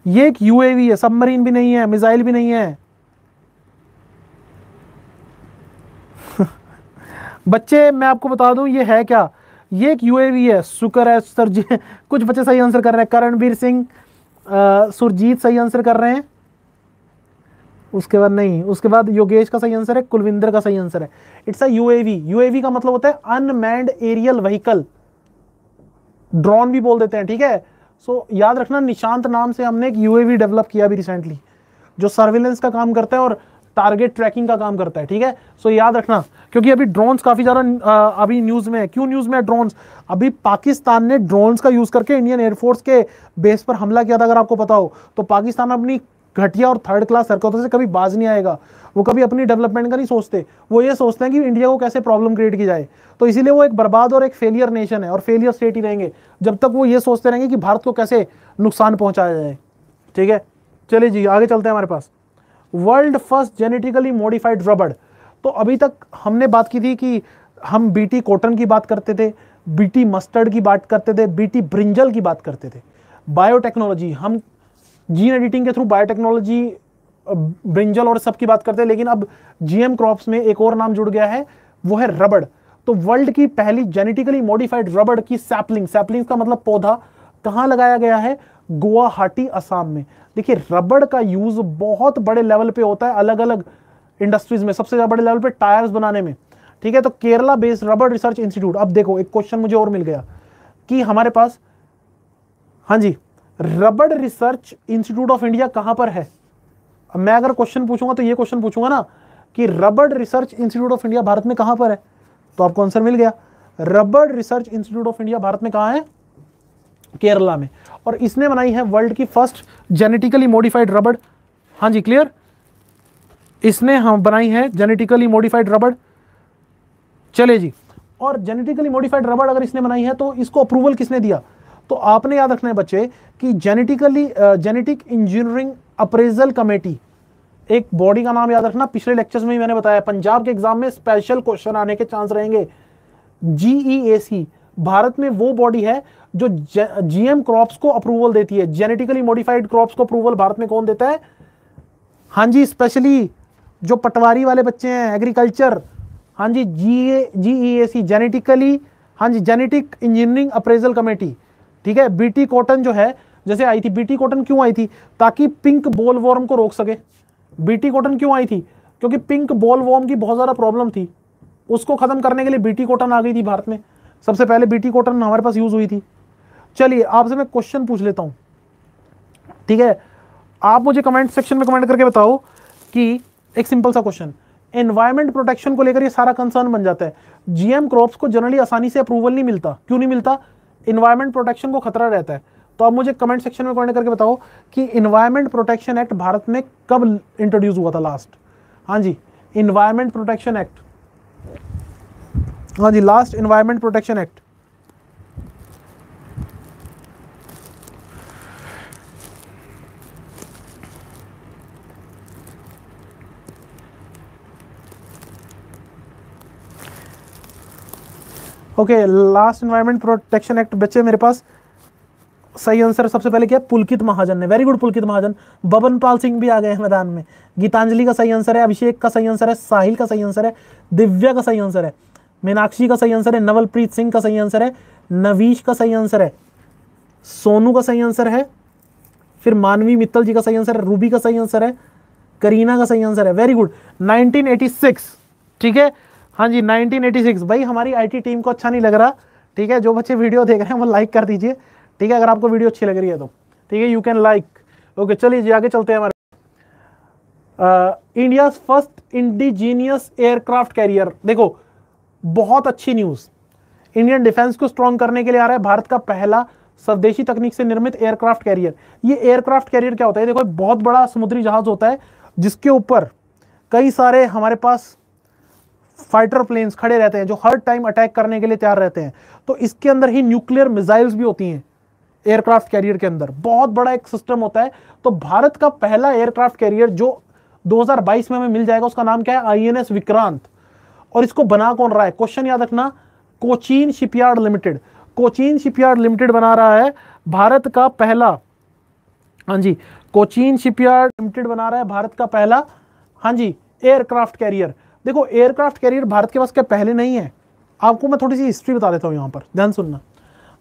ये एक यूएवी है सबमरीन भी नहीं है मिसाइल भी नहीं है। बच्चे मैं आपको बता दूँ ये है क्या? ये एक यूएवी है। शुक्र है सर जी। *laughs* कुछ बच्चे सही आंसर कर रहे हैं। करणवीर सिंह सुरजीत सही आंसर कर रहे हैं। उसके बाद नहीं उसके बाद योगेश का सही आंसर है कुलविंदर का सही आंसर है। इट्स अ यूएवी यूएवी का मतलब होता है अनमैंड एरियल व्हीकल ड्रोन भी बोल देते हैं ठीक है? सो so, याद रखना निशांत नाम से हमने एक यूएवी डेवलप किया अभी रिसेंटली जो सर्विलेंस का काम करता है और टारगेट ट्रैकिंग का काम करता है, ठीक है? सो याद रखना, क्योंकि अभी ड्रोन्स काफ़ी ज़्यादा अभी न्यूज़ में है। क्यों न्यूज़ में है ड्रोन्स अभी पाकिस्तान ने ड्रोन्स का यूज़ करके इंडियन एयरफोर्स के बेस पर हमला किया था, अगर आपको पता हो। तो पाकिस्तान अपनी घटिया और थर्ड क्लास हरकतों से कभी बाज नहीं आएगा। वो कभी अपनी डेवलपमेंट का नहीं सोचते। वो ये सोचते हैं कि इंडिया को कैसे प्रॉब्लम क्रिएट की जाए। तो इसीलिए वो एक बर्बाद और एक फेलियर नेशन है, और फेलियर स्टेट ही रहेंगे, जब तक वो ये सोचते रहेंगे कि भारत को कैसे नुकसान पहुँचाया जाए। ठीक है? चलिए जी, आगे चलते हैं हमारे पास। वर्ल्ड फ़र्स्ट जेनेटिकली मॉडिफाइड रबड़ तो अभी तक हमने बात की थी कि हम बीटी कॉटन की बात करते थे बीटी मस्टर्ड की बात करते थे बीटी ब्रिंजल की बात करते थे। बायोटेक्नोलॉजी हम जीन एडिटिंग के थ्रू बायोटेक्नोलॉजी ब्रिंजल और सब की बात करते हैं, लेकिन अब जीएम क्रॉप्स में एक और नाम जुड़ गया है, वो है रबड़। तो वर्ल्ड की पहली जेनेटिकली मॉडिफाइड रबड़ की सैपलिंग सैपलिंग का मतलब पौधा कहाँ लगाया गया है? गुवाहाटी, असम में। देखिए, रबड़ का यूज़ बहुत बड़े लेवल पे होता है अलग अलग इंडस्ट्रीज़ में, सबसे ज़्यादा बड़े लेवल पे टायर्स बनाने में। ठीक है तो केरला बेस्ड रबड़ रिसर्च इंस्टीट्यूट, अब देखो, एक क्वेश्चन मुझे और मिल गया कि हमारे पास हाँ जी, रबड़ रिसर्च इंस्टीट्यूट ऑफ़ इंडिया कहाँ पर है? मैं अगर क्वेश्चन पूछूँगा तो ये क्वेश्चन पूछूँगा ना कि रबड़ research institute of India Bharat में कहाँ पर है? तो आपको आंसर मिल गया। रबड़ research institute of India Bharat में कहाँ है? केरला में। और इसने बनाई है वर्ल्ड की फ़र्स्ट जेनेटिकली मॉडिफाइड रबड़ हाँ जी क्लियर इसने हम बनाई है जेनेटिकली मॉडिफाइड रबड़ चले जी, और जेनेटिकली मॉडिफाइड रबड़ अगर इसने बनाई है तो इसको अप्रूवल किसने दिया? तो आपने याद रखना है बच्चे, कि genetically genetic engineering appraisal committee एक बॉडी का नाम याद रखना, पिछले लेक्चर्स में ही मैंने बताया, पंजाब के एग्ज़ाम में स्पेशल क्वेश्चन आने के चांस रहेंगे। जीईएसी भारत में वो बॉडी है जो जीएम क्रॉप्स को अप्रूवल देती है जेनेटिकली मॉडिफाइड क्रॉप्स को अप्रूवल भारत में कौन देता है? हाँ जी स्पेशली जो पटवारी वाले बच्चे हैं एग्रीकल्चर हाँ जी जी जीई सी जेनेटिकली हाँ जी जेनेटिक इंजीनियरिंग अप्रेजल कमेटी ठीक है? बीटी कॉटन जो है, जैसे आई थी बीटी कॉटन क्यों आई थी? ताकि पिंक बोल वॉर्म को रोक सके। बीटी कॉटन क्यों आई थी? क्योंकि पिंक बोल वॉर्म की बहुत ज़्यादा प्रॉब्लम थी। उसको ख़त्म करने के लिए बीटी कॉटन आ गई थी भारत में। सबसे पहले बीटी कॉटन हमारे पास यूज़ हुई थी। चलिए, आपसे मैं क्वेश्चन पूछ लेता हूँ। ठीक है? आप मुझे कमेंट सेक्शन में कमेंट करके बताओ कि एक सिंपल सा क्वेश्चन एनवायरमेंट प्रोटेक्शन को लेकर ये सारा कंसर्न बन जाता है। जीएम क्रॉप्स को जनरली आसानी से अप्रूवल नहीं मिलता। क्यों नहीं मिलता? इन्वायरमेंट प्रोटेक्शन को खतरा रहता है। तो आप मुझे कमेंट सेक्शन में कमेंट करके बताओ कि इन्वायरमेंट प्रोटेक्शन एक्ट भारत में कब इंट्रोड्यूस हुआ था लास्ट हाँ जी इन्वायरमेंट प्रोटेक्शन एक्ट हाँ जी last environment protection act okay last environment protection act बच्चे मेरे पास सही आंसर सबसे पहले क्या पुलकित महाजन ने वेरी गुड पुलकित महाजन बबन पाल सिंह भी आ गए हैं मैदान में गीतांजलि का सही आंसर है अभिषेक का सही आंसर है साहिल का सही आंसर है दिव्या का सही आंसर है मीनाक्षी का सही आंसर है नवलप्रीत सिंह का सही आंसर है नवीश का सही आंसर है सोनू का सही आंसर है फिर मानवी मित्तल जी का सही आंसर है रूबी का सही आंसर है करीना का सही आंसर है वेरी गुड 1986 ठीक है हाँ जी 1986 भाई, हमारी आईटी टीम को अच्छा नहीं लग रहा, ठीक है? जो बच्चे वीडियो देख रहे हैं, वो लाइक कर दीजिए, ठीक है? अगर आपको वीडियो अच्छी लग रही है तो ठीक है? यू कैन लाइक ओके चलिए जी, आगे चलते हैं हमारे। India first indigenous aircraft carrier देखो, बहुत अच्छी न्यूज़ इंडियन डिफेंस को स्ट्रॉन्ग करने के लिए आ रहा है भारत का पहला स्वदेशी तकनीक से निर्मित एयरक्राफ्ट कैरियर ये एयरक्राफ्ट कैरियर क्या होता है? देखो बहुत बड़ा समुद्री जहाज़ होता है, जिसके ऊपर कई सारे हमारे पास फाइटर प्लेन्स खड़े रहते हैं, जो हर टाइम अटैक करने के लिए तैयार रहते हैं। तो इसके अंदर ही न्यूक्लियर मिसाइल्स भी होती हैं एयरक्राफ्ट कैरियर के अंदर। बहुत बड़ा एक सिस्टम होता है। तो भारत का पहला एयरक्राफ्ट कैरियर जो 2022 में हमें मिल जाएगा, उसका नाम क्या है? आईएनएस विक्रांत और इसको बना कौन रहा है? क्वेश्चन याद रखना Cochin shipyard limited Cochin shipyard limited बना रहा है। भारत का पहला हाँ जी कोचीन शिपयार्ड लिमिटेड बना रहा है। भारत का पहला हाँ जी एयरक्राफ्ट कैरियर देखो एयरक्राफ्ट कैरियर भारत के पास क्या पहले नहीं है? आपको मैं थोड़ी सी हिस्ट्री बता देता हूँ यहाँ पर। ध्यान सुनना।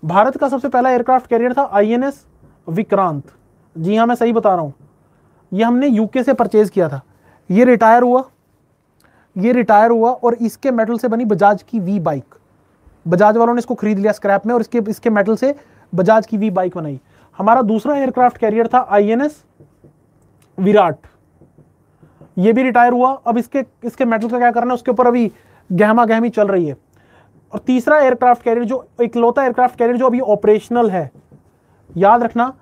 भारत का सबसे पहला एयरक्राफ्ट कैरियर था आईएनएस विक्रांत। जी हाँ मैं सही बता रहा हूँ। ये हमने यूके से परचेज किया था। ये रिटायर हुआ। ये रिटायर हुआ और इसके मेटल से बनी बजाज की वी बाइक बजाज वालों ने इसको खरीद लिया स्क्रैप में और इसके इसके मेटल से बजाज की वी बाइक बनाई। हमारा दूसरा एयरक्राफ्ट कैरियर था आईएनएस विराट। ये भी रिटायर हुआ। अब इसके इसके मेटल का क्या करना है? उसके ऊपर अभी गहमा गहमी चल रही है। और तीसरा एयरक्राफ्ट कैरियर जो, इकलौता एयरक्राफ्ट कैरियर जो अभी ऑपरेशनल है, याद रखना,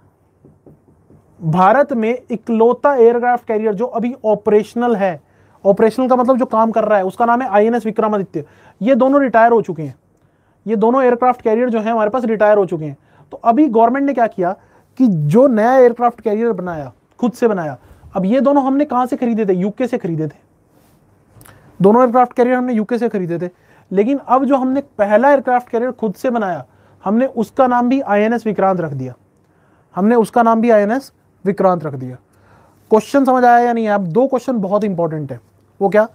भारत में इकलौता एयरक्राफ्ट कैरियर जो अभी ऑपरेशनल है ऑपरेशनल का मतलब जो काम कर रहा है, उसका नाम है आईएनएस विक्रमादित्य। ये दोनों रिटायर हो चुके हैं। ये दोनों एयरक्राफ्ट कैरियर जो है, हमारे पास रिटायर हो चुके हैं। तो अभी गवर्नमेंट ने क्या किया कि जो नया एयरक्राफ्ट कैरियर बनाया, खुद से बनाया अब ये दोनों हमने कहाँ से खरीदे थे? यूके से खरीदे थे। दोनों एयरक्राफ्ट कैरियर हमने यूके से खरीदे थे। लेकिन अब जो हमने पहला एयरक्राफ्ट कैरियर खुद से बनाया, हमने उसका नाम भी आईएनएस विक्रांत रख दिया। हमने उसका नाम भी आईएनएस विक्रांत रख दिया। क्वेश्चन समझ आया या नहीं? अब दो क्वेश्चन बहुत इंपॉर्टेंट है। वो क्या?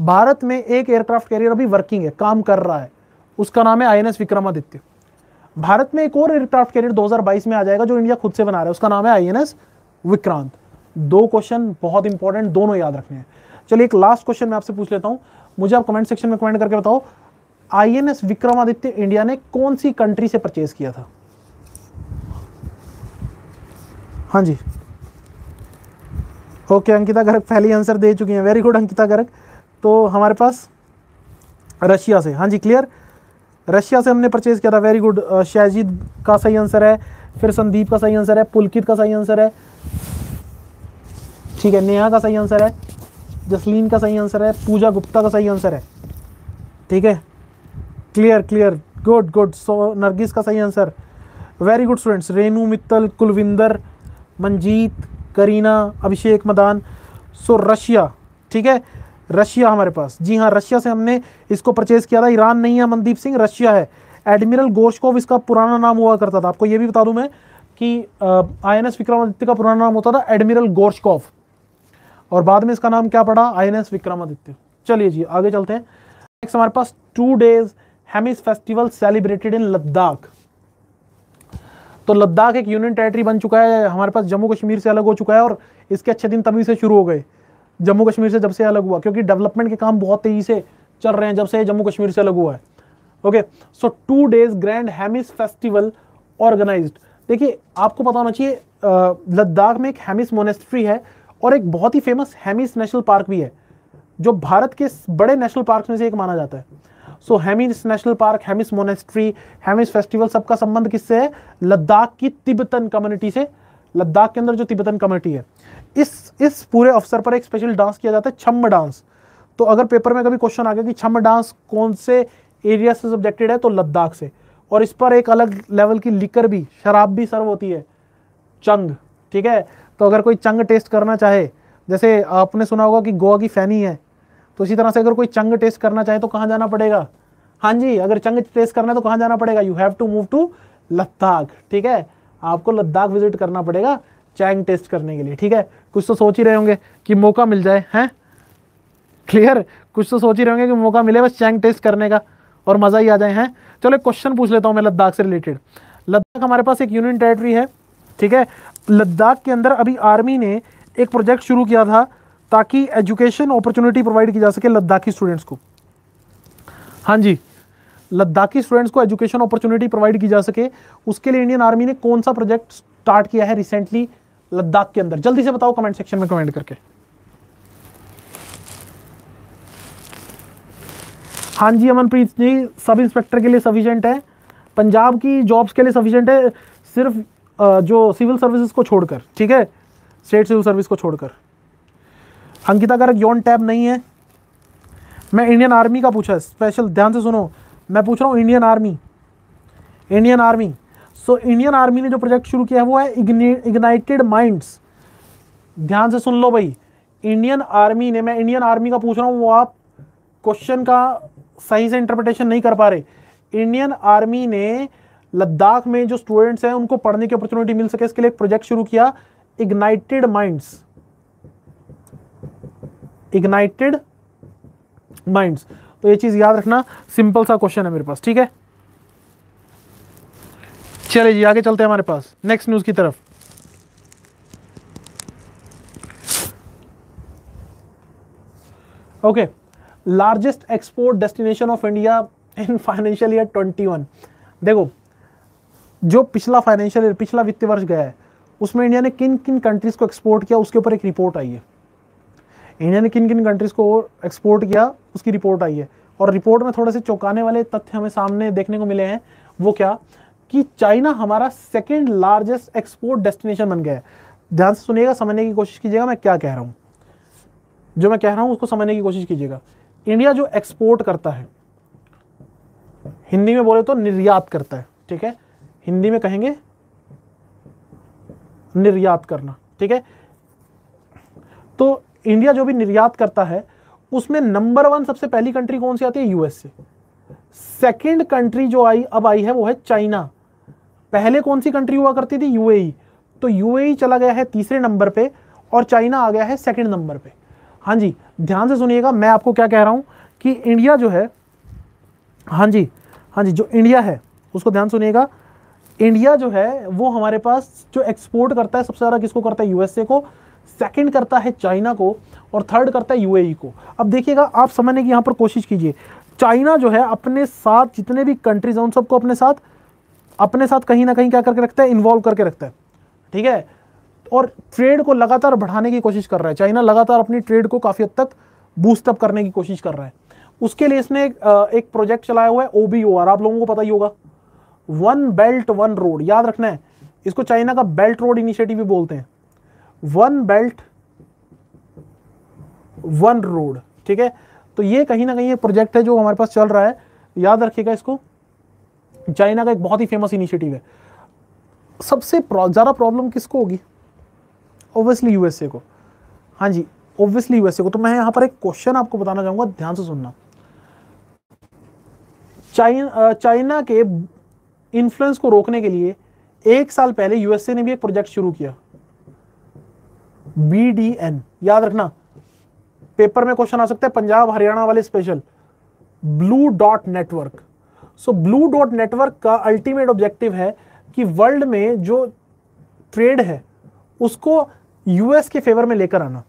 भारत में एक एयरक्राफ्ट कैरियर अभी वर्किंग है, काम कर रहा है। उसका नाम है आईएनएस विक्रमादित्य। भारत में एक और एयरक्राफ्ट कैरियर 2022 में आ जाएगा जो इंडिया खुद से बना रहा है। उसका नाम है आईएनएस विक्रांत। दो क्वेश्चन बहुत इंपॉर्टेंट दोनों याद रखने हैं। चलिए एक लास्ट क्वेश्चन मैं आपसे पूछ लेता हूँ। मुझे आप कमेंट सेक्शन में कमेंट करके बताओ आईएनएस विक्रमादित्य इंडिया ने कौन सी कंट्री से परचेज किया था? हाँ जी। ओके अंकिता गर्ग पहली आंसर दे चुकी हैं। Very good Ankita Garg. तो हमारे पास रशिया से। हाँ जी क्लियर रशिया से हमने परचेज किया था। वेरी गुड शाहजीद का सही आंसर है, फिर संदीप का सही आंसर है, पुलकित का सही आंसर है। ठीक है, नेहा का सही आंसर है, जसलीन का सही आंसर है, पूजा गुप्ता का सही आंसर है। ठीक है? Clear clear good good so Nargis का सही answer very good students Renu, Mittal, Kulvinder, Manjeet, Kareena, Abhishek, Madan. So Russia. ठीक है? रशिया हमारे पास. जी हाँ रशिया से हमने इसको परचेज किया था. ईरान नहीं है, मनदीप सिंह, रशिया है. एडमिरल गोशकोव इसका पुराना नाम हुआ करता था. आपको ये भी बता दूँ मैं कि आई एन एस विक्रमादित्य का पुराना नाम होता था एडमिरल गोशकोव और बाद में इसका नाम क्या पड़ा? I N S Vikramaditya. चलिए जी, आगे चलते हैं। नेक्स्ट हमारे पास two days Hemis festival celebrated in Ladakh तो लद्दाख एक यूनियन टेरिटरी बन चुका है, हमारे पास जम्मू कश्मीर से अलग हो चुका है और इसके अच्छे दिन तभी से शुरू हो गए। जम्मू कश्मीर से जब से अलग हुआ, क्योंकि डेवलपमेंट के काम बहुत तेज़ी से चल रहे हैं, जब से जम्मू कश्मीर से अलग हुआ है। Okay so two days grand Hemis festival organise देखिए, आपको पता होना चाहिए लद्दाख में एक हेमिस मोनेस्ट्री है और एक बहुत ही फ़ेमस हेमिस नेशनल पार्क भी है, जो भारत के बड़े नेशनल पार्क में से एक माना जाता है। So Hemis national park Hemis monastery Hemis festival सबका संबंध किससे है? लद्दाख की तिब्बतन कम्युनिटी से। लद्दाख के अंदर जो तिब्बतन कम्युनिटी है, इस इस पूरे अवसर पर एक स्पेशल डांस किया जाता है, छम्म डांस तो अगर पेपर में कभी क्वेश्चन आ गया कि छम्म डांस कौन से एरिया से सब्जेक्टेड है तो लद्दाख से। और इस पर एक अलग लेवल की लिकर भी, शराब भी सर्व होती है, चंग, ठीक है? तो अगर कोई चंग टेस्ट करना चाहे, जैसे आपने सुना होगा कि गोवा की फैनी है तो इसी तरह से अगर कोई चंग टेस्ट करना चाहे तो कहाँ जाना पड़ेगा? हाँ जी, अगर चंग टेस्ट करना है तो कहाँ जाना पड़ेगा? You have to move to Ladakh ठीक है? आपको लद्दाख विज़िट करना पड़ेगा चैंग टेस्ट करने के लिए, ठीक है? कुछ तो सोच ही रहे होंगे कि मौका मिल जाए, हैं? क्लियर कुछ तो सोच ही रहे होंगे कि मौका मिले बस चैंग टेस्ट करने का और मज़ा ही आ जाए, हैं? चलो क्वेश्चन पूछ लेता हूँ मैं लद्दाख से रिलेटेड लद्दाख हमारे पास एक यूनियन टेरेटरी है, ठीक है? लद्दाख के अंदर अभी आर्मी ने एक प्रोजेक्ट शुरू किया था ताकि एजुकेशन अपॉर्चुनिटी प्रोवाइड की जा सके लद्दाखी स्टूडेंट्स को। हाँ जी, लद्दाखी स्टूडेंट्स को एजुकेशन अपॉर्चुनिटी प्रोवाइड की जा सके। उसके लिए इंडियन आर्मी ने कौन सा प्रोजेक्ट स्टार्ट किया है रिसेंटली लद्दाख के अंदर? जल्दी से बताओ कमेंट सेक्शन में कमेंट करके। हाँ जी, अमनप्रीत जी सब इंस्पेक्टर के लिए सफिशियंट है। पंजाब की जॉब्स के लिए सफिशियंट है। सिर्फ़ जो सिविल सर्विसेज़ को छोड़कर, ठीक है? स्टेट सिविल सर्विस को छोड़कर। अंकिता गर्ग योन टैब नहीं है। मैं इंडियन आर्मी का पूछा स्पेशल ध्यान से सुनो। मैं पूछ रहा हूँ Indian army Indian army so Indian army ने जो प्रोजेक्ट शुरू किया है, वो है इग्नाइटेड माइंड्स ध्यान से सुन लो भाई। इंडियन आर्मी ने, मैं इंडियन आर्मी का पूछ रहा हूँ, वो आप क्वेश्चन का सही से इंटरप्रिटेशन नहीं कर पा रहे। इंडियन आर्मी ने लद्दाख में जो स्टूडेंट्स हैं, उनको पढ़ने की अपॉर्चुनिटी मिल सके। इसके लिए एक प्रोजेक्ट शुरू किया इग्नाइटेड माइंड्स इग्नाइटेड माइंड्स तो ये चीज़ याद रखना सिंपल सा क्वेश्चन है मेरे पास, ठीक है? चले जी, आगे चलते हैं हमारे पास। नेक्स्ट न्यूज़ की तरफ़। Okay largest export destination of India in financial year 21 देखो जो पिछला फाइनेंशियल ईयर पिछला वित्तीय वर्ष गया है, उसमें इंडिया ने किन किन कंट्रीज़ को एक्सपोर्ट किया, उसके ऊपर एक रिपोर्ट आई है। इंडिया ने किन किन कंट्रीज़ को एक्सपोर्ट किया, उसकी रिपोर्ट आई है। और रिपोर्ट में थोड़े से चौंकाने वाले तथ्य हमें सामने देखने को मिले हैं, वो क्या? कि चाइना हमारा सेकेंड लार्जेस्ट एक्सपोर्ट डेस्टिनेशन बन गया है। ध्यान से सुनिएगा, समझने की कोशिश कीजिएगा, मैं क्या कह रहा हूँ। जो मैं कह रहा हूँ, उसको समझने की कोशिश कीजिएगा। इंडिया जो एक्सपोर्ट करता है, हिंदी में बोले तो निर्यात करता है, ठीक है? हिंदी में कहेंगे निर्यात करना, ठीक है? तो इंडिया जो भी निर्यात करता है, उसमें नंबर वन सबसे पहली कंट्री कौन सी आती है? यूएस से सेकेंड कंट्री जो आई, अब आई है, वो है चाइना पहले कौन सी कंट्री हुआ करती थी? यूएई तो यूएई चला गया है तीसरे नंबर पे और चाइना आ गया है सेकंड नंबर पे. हाँ जी, ध्यान से सुनिएगा, मैं आपको क्या कह रहा हूँ कि इंडिया जो है हाँ जी हाँ जी, जो इंडिया है, उसको ध्यान सुनिएगा इंडिया जो है वो हमारे पास जो एक्सपोर्ट करता है सबसे ज़्यादा किसको करता है? यूएसए को। सेकंड करता है चाइना को और थर्ड करता है यूएई को। अब देखिएगा आप समझने की यहाँ पर कोशिश कीजिए। चाइना जो है अपने साथ जितने भी कंट्रीज़ हैं उन सबको अपने साथ अपने साथ कहीं ना कहीं क्या करके रखता है? इन्वॉल्व करके रखता है। ठीक है? और ट्रेड को लगातार बढ़ाने की कोशिश कर रहा है। चाइना लगातार अपनी ट्रेड को काफ़ी हद तक बूस्टअप करने की कोशिश कर रहा है। उसके लिए इसने एक, एक प्रोजेक्ट चलाया हुआ है ओबीओआर आप लोगों को पता ही होगा। वन बेल्ट वन रोड याद रखना है, इसको चाइना का बेल्ट रोड इनिशिएटिव भी बोलते हैं। वन बेल्ट वन रोड ठीक है? तो ये कहीं ना कहीं एक प्रोजेक्ट है जो हमारे पास चल रहा है। याद रखिएगा इसको चाइना का एक बहुत ही फ़ेमस इनिशिएटिव है। सबसे ज़्यादा प्रॉब्लम किसको होगी? ओबियसली यूएसए को। हाँ जी ऑब्वियसली यूएसए को। तो मैं यहाँ पर एक क्वेश्चन आपको बताना चाहूँगा, ध्यान से सुनना। चाइना चाइना के इन्फ्लुएंस को रोकने के लिए एक साल पहले यूएसए ने भी एक प्रोजेक्ट शुरू किया। बीडीएन याद रखना। पेपर में क्वेश्चन आ सकता है, पंजाब हरियाणा वाले special blue dot network so blue dot network का अल्टीमेट ऑब्जेक्टिव है कि वर्ल्ड में जो ट्रेड है, उसको यूएस के फेवर में लेकर आना।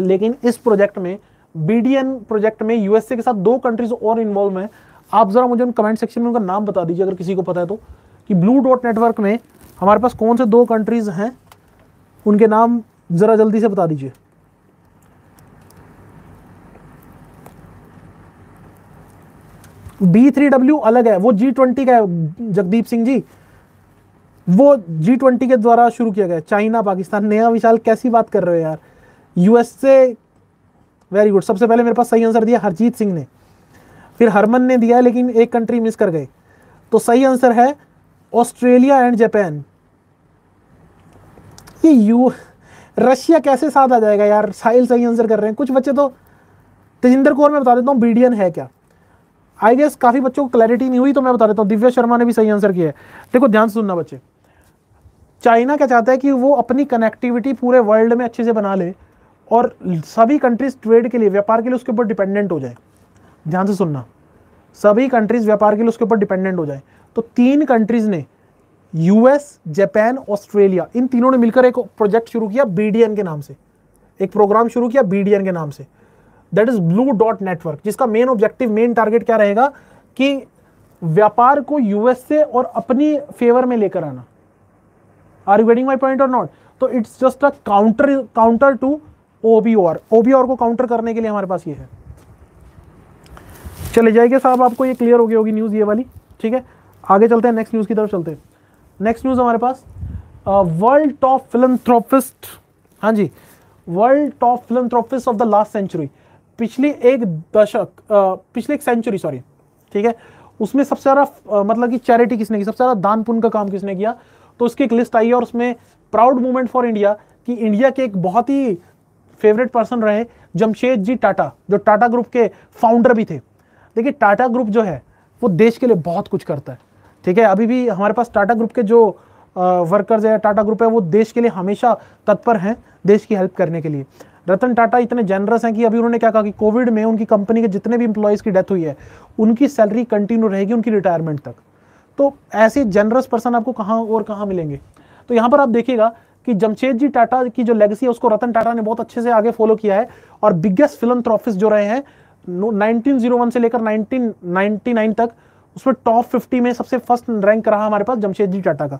लेकिन इस प्रोजेक्ट में बीडीएन प्रोजेक्ट में यूएसए के साथ दो कंट्रीज़ और इन्वॉल्व हैं। आप जरा मुझे उन कमेंट सेक्शन में उनका नाम बता दीजिए, अगर किसी को पता है तो। कि ब्लू डॉट नेटवर्क में हमारे पास कौन से दो कंट्रीज़ हैं, उनके नाम जरा जल्दी से बता दीजिए। बी थ्री डब्ल्यू अलग है, वो जी ट्वेंटी का है, जगदीप सिंह जी। वो जी ट्वेंटी के द्वारा शुरू किया गया चाइना पाकिस्तान। नया विशाल, कैसी बात कर रहे हो यार? यूएस से वेरी गुड सबसे पहले मेरे पास सही आंसर दिया हरजीत सिंह ने। फिर हरमन ने दिया, लेकिन एक कंट्री मिस कर गए। तो सही आंसर है ऑस्ट्रेलिया एंड जापान ये यू, रशिया कैसे साथ आ जाएगा यार? साहिल सही आंसर कर रहे हैं। कुछ बच्चे तो तेजिंदर कौर में बता देता हूँ बीडियन है क्या? आई गेस काफ़ी बच्चों को क्लैरिटी नहीं हुई तो मैं बता देता हूँ, दिव्या शर्मा ने भी सही आंसर किया है। देखो, ध्यान से सुनना बच्चे। चाइना क्या चाहता है कि वो अपनी कनेक्टिविटी पूरे वर्ल्ड में अच्छे से बना ले और सभी कंट्रीज़ ट्रेड के लिए, व्यापार के लिए उसके ऊपर डिपेंडेंट हो जाए। ध्यान से सुनना। सभी कंट्रीज़ व्यापार के लिए उसके ऊपर डिपेंडेंट हो जाए। तो तीन कंट्रीज़ ने यूएस जापान ऑस्ट्रेलिया इन तीनों ने मिलकर एक प्रोजेक्ट शुरू किया बीडीएन के नाम से। एक प्रोग्राम शुरू किया बीडीएन के नाम से। That is blue dot network जिसका मेन ऑब्जेक्टिव मेन टारगेट क्या रहेगा? कि व्यापार को यूएस से और अपनी फेवर में लेकर आना। Are you getting my point or not तो it's just a counter counter to OBOR OBOR को काउंटर करने के लिए हमारे पास ये है। चले जाएगा साहब, आपको ये क्लियर हो गई होगी न्यूज़ ये वाली, ठीक है? आगे चलते हैं नेक्स्ट न्यूज़ की तरफ़ चलते हैं। नेक्स्ट न्यूज़ हमारे पास वर्ल्ड टॉप फिलंथ्रोपिस्ट हाँ जी world top philanthropist of the last century पिछली एक दशक पिछले एक सेंचुरी सॉरी ठीक है? उसमें सबसे ज़्यादा मतलब कि चैरिटी किसने की? सबसे ज़्यादा दान पुण्य का काम किसने किया? तो उसकी एक लिस्ट आई है और उसमें प्राउड मूवमेंट फॉर इंडिया कि इंडिया के एक बहुत ही फेवरेट पर्सन रहे जमशेद जी टाटा, जो टाटा ग्रुप के फाउंडर भी थे। देखिए टाटा ग्रुप जो है, वो देश के लिए बहुत कुछ करता है। ठीक है, अभी भी हमारे पास टाटा ग्रुप के जो वर्कर्स है टाटा ग्रुप है, वो देश के लिए हमेशा तत्पर हैं, देश की हेल्प करने के लिए। रतन टाटा इतने जनरस हैं कि अभी उन्होंने क्या कहा कि कोविड में उनकी कंपनी के जितने भी इंप्लॉयज़ की डेथ हुई है, उनकी सैलरी कंटिन्यू रहेगी उनकी रिटायरमेंट तक। तो ऐसे जनरस पर्सन आपको कहाँ और कहाँ मिलेंगे? तो यहाँ पर आप देखिएगा कि जमशेद जी टाटा की जो लेगेसी है, उसको रतन टाटा ने बहुत अच्छे से आगे फॉलो किया है और बिगेस्ट फ़िल्म जो रहे हैं 1901 से लेकर 1999 तक उसमें टॉप 50 में सबसे फ़र्स्ट रैंक रहा हमारे पास जमशेद जी टाटा का।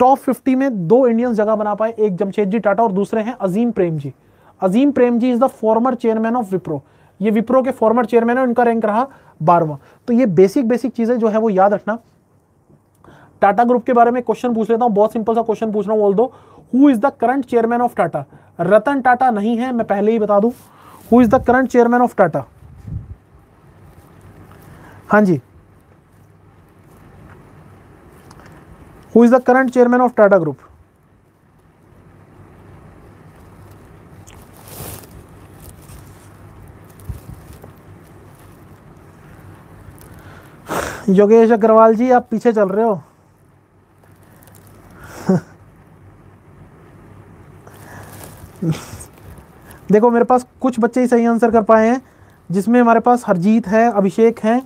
टॉप 50 में दो इंडियंस जगह बना पाए, एक जमशेद जी टाटा और दूसरे हैं Azim Prem ji Azim Prem ji is the former chairman of Wipro ये विप्रो के फॉर्मर चेयरमैन है, उनका रैंक रहा बारहवा। तो ये बेसिक बेसिक चीज़ें जो है वो याद रखना। टाटा ग्रुप के बारे में क्वेश्चन पूछ लेता हूँ, बहुत सिंपल सा क्वेश्चन पूछ रहा हूँ, बोल दो। Who is the current chairman of Tata Ratan Tata नहीं है, मैं पहले ही बता दूँ। Who is the current chairman of Tata हाँ जी। Who is the current chairman of Tata group Yogesh Agarwal ji, आप पीछे चल रहे हो। *laughs* देखो, मेरे पास कुछ बच्चे ही सही आंसर कर पाए हैं, जिसमें हमारे पास हरजीत है, अभिषेक है,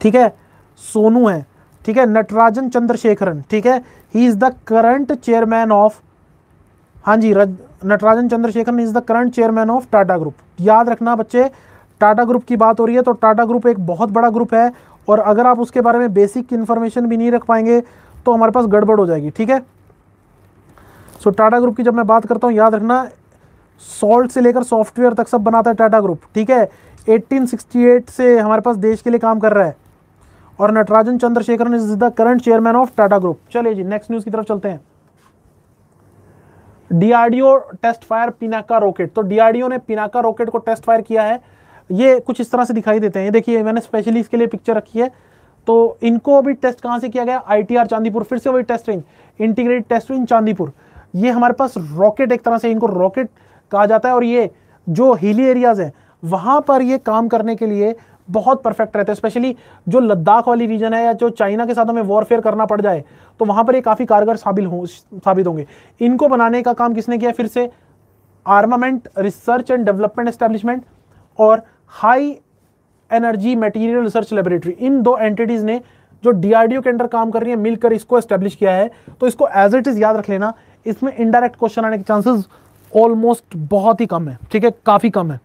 ठीक है, सोनू है, ठीक है, नटराजन चंद्रशेखरन, ठीक है he is the current chairman of हाँ जी Natarajan Chandrasekaran is the current chairman of Tata group याद रखना बच्चे टाटा ग्रुप की बात हो रही है तो टाटा ग्रुप एक बहुत बड़ा ग्रुप है, और अगर आप उसके बारे में बेसिक इन्फॉर्मेशन भी नहीं रख पाएँगे तो हमारे पास गड़बड़ हो जाएगी, ठीक है? सो टाटा ग्रुप की जब मैं बात करता हूँ, याद रखना सॉल्ट से लेकर सॉफ्टवेयर तक सब बनाता है टाटा ग्रुप ठीक है? 1868 से हमारे पास देश के लिए काम कर रहा है। और Natarajan Chandrasekaran is the current chairman of Tata group चलिए जी नेक्स्ट न्यूज़ की तरफ़ चलते हैं। DRDO test fire Pinaka rocket तो डीआरडीओ ने पिनाका रॉकेट को टेस्ट फायर किया है। ये कुछ इस तरह से दिखाई देते हैं। देखिए, मैंने स्पेशली इसके लिए पिक्चर रखी है। तो इनको अभी टेस्ट कहाँ से किया गया? आईटीआर चांदीपुर, फिर से वही test range integrated test range Chandipur. ये हमारे पास रॉकेट एक तरह से, इनको रॉकेट कहा जाता है और ये जो हिली एरियाज़ है, वहाँ पर ये काम करने के लिए बहुत परफेक्ट रहते हैं स्पेशली जो लद्दाख वाली रीजन है या जो चाइना के साथ हमें वॉरफेयर करना पड़ जाए तो वहाँ पर ये काफ़ी कारगर साबित हो, साबित होंगे। इनको बनाने का काम किसने किया? फिर से armament research and development establishment और high energy material research laboratory इन दो एंटिटीज ने जो डीआरडीओ के अंडर काम कर रही है, मिलकर इसको एस्टेब्लिश किया है। तो इसको एज इट इज़ याद रख लेना, इसमें इनडायरेक्ट क्वेश्चन आने के चांसेस ऑलमोस्ट बहुत ही कम है, ठीक है? काफ़ी कम है।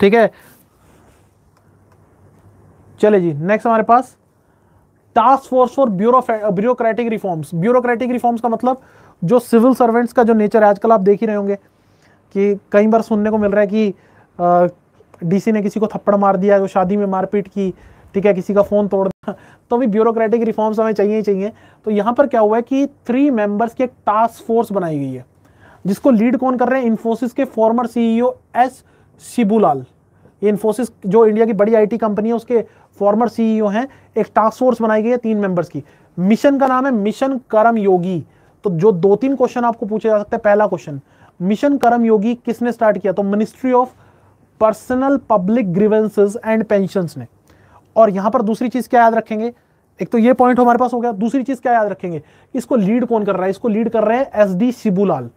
ठीक है? चले जी नेक्स्ट हमारे पास task force for bureau bureaucratic reforms bureaucratic reforms का मतलब जो सिविल सर्वेंट्स का जो नेचर है, आजकल आप देख ही रहे होंगे कि कई बार सुनने को मिल रहा है कि डीसी ने किसी को थप्पड़ मार दिया शादी में मारपीट की, ठीक है? किसी का फ़ोन तोड़ *laughs* तो भी ब्यूरोक्रेटिक रिफॉर्म्स हमें चाहिए ही चाहिए। तो यहाँ पर क्या हुआ है कि थ्री मेंबर्स की एक टास्क फोर्स बनाई गई है, जिसको लीड कौन कर रहे हैं? इन्फोसिस के फॉर्मर सीईओ एस शिबूलाल ये इन्फोसिस जो इंडिया की बड़ी आईटी कंपनी है, उसके फॉर्मर सीईओ हैं। एक टास्क फोर्स बनाई गई है तीन मेंबर्स की। मिशन का नाम है मिशन करम योगी तो जो दो तीन क्वेश्चन आपको पूछे जा सकते हैं। पहला क्वेश्चन मिशन करम योगी किसने स्टार्ट किया? तो ministry of personnel public grievances and pension ने। और यहाँ पर दूसरी चीज़ क्या याद रखेंगे? एक तो ये पॉइंट हमारे पास हो गया, दूसरी चीज़ क्या याद रखेंगे? इसको लीड कौन कर रहा है? इसको लीड कर रहे हैं एस डी शिबूलाल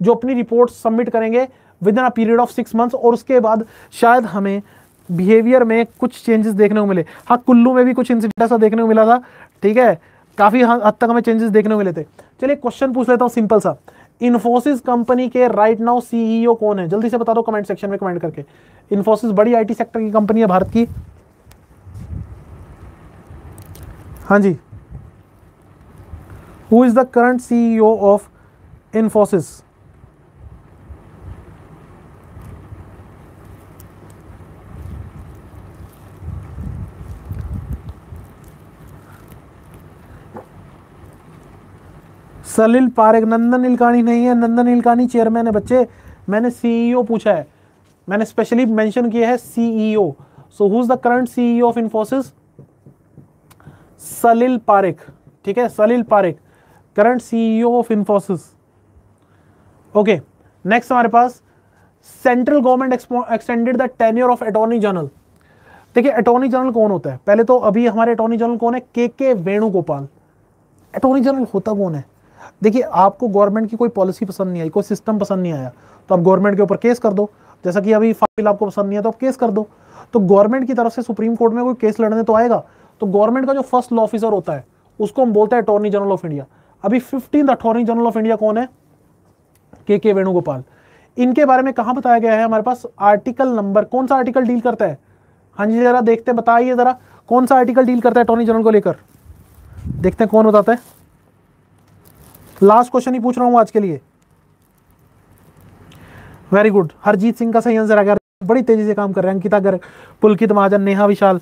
जो अपनी रिपोर्ट सबमिट करेंगे within a period of six months और उसके बाद शायद हमें बिहेवियर में कुछ चेंजेस देखने को मिले। हाँ कुल्लू में भी कुछ इंसिडेंट ऐसा देखने को मिला था, ठीक है? काफ़ी हद तक हमें चेंजेस देखने को मिले थे। चलिए क्वेश्चन पूछ लेता हूँ सिंपल सा। इन्फोसिस कंपनी के राइट नाउ सीईओ कौन है? जल्दी से बता दो कमेंट सेक्शन में कमेंट करके। इन्फोसिस बड़ी आईटी सेक्टर की कंपनी है भारत की। हाँ जी। Who is the current CEO of Infosys Salil Parekh, Nandan Nilekani नहीं है। नंदन इलकानी चेयरमैन है बच्चे। मैंने सीईओ पूछा है। मैंने स्पेशली मेंशन किया है CEO so who is the current CEO of Infosys Salil Parekh, ठीक है? Salil Parekh current CEO of Infosys okay next हमारे पास central government extended the tenure of attorney general देखिए अटॉर्नी जनरल कौन होता है? पहले तो अभी हमारे अटॉर्नी जनरल कौन है? के के वेणुगोपाल। अटॉर्नी जनरल होता कौन है? देखिए, आपको गवर्नमेंट की कोई पॉलिसी पसंद नहीं आई, कोई सिस्टम पसंद नहीं आया तो आप गवर्नमेंट के ऊपर केस कर दो। जैसा कि अभी फ़ाइल आपको पसंद नहीं है तो आप केस कर दो। तो गवर्नमेंट की तरफ़ से सुप्रीम कोर्ट में कोई केस लड़ने तो आएगा? तो गवर्नमेंट का जो फ़र्स्ट लॉ ऑफिसर होता है, उसको हम बोलते हैं अटॉर्नी जनरल ऑफ़ इंडिया अभी fifteen attorney general of India कौन है? के के वेणुगोपाल. इनके बारे में कहा बताया गया है हमारे पास? आर्टिकल नंबर कौन सा आर्टिकल डील करता है? हाँ जी, जरा देखते बताइए जरा, कौन सा आर्टिकल डील करता है अटॉर्नी जनरल को लेकर? देखते हैं कौन बताता है। लास्ट क्वेश्चन ही पूछ रहा हूँ आज के लिए। वेरी गुड हरजीत सिंह का सही आंसर आ गया बड़ी तेज़ी से काम कर रहे हैं, अंकिता गर्ग, पुलकित महाजन, नेहा विशाल,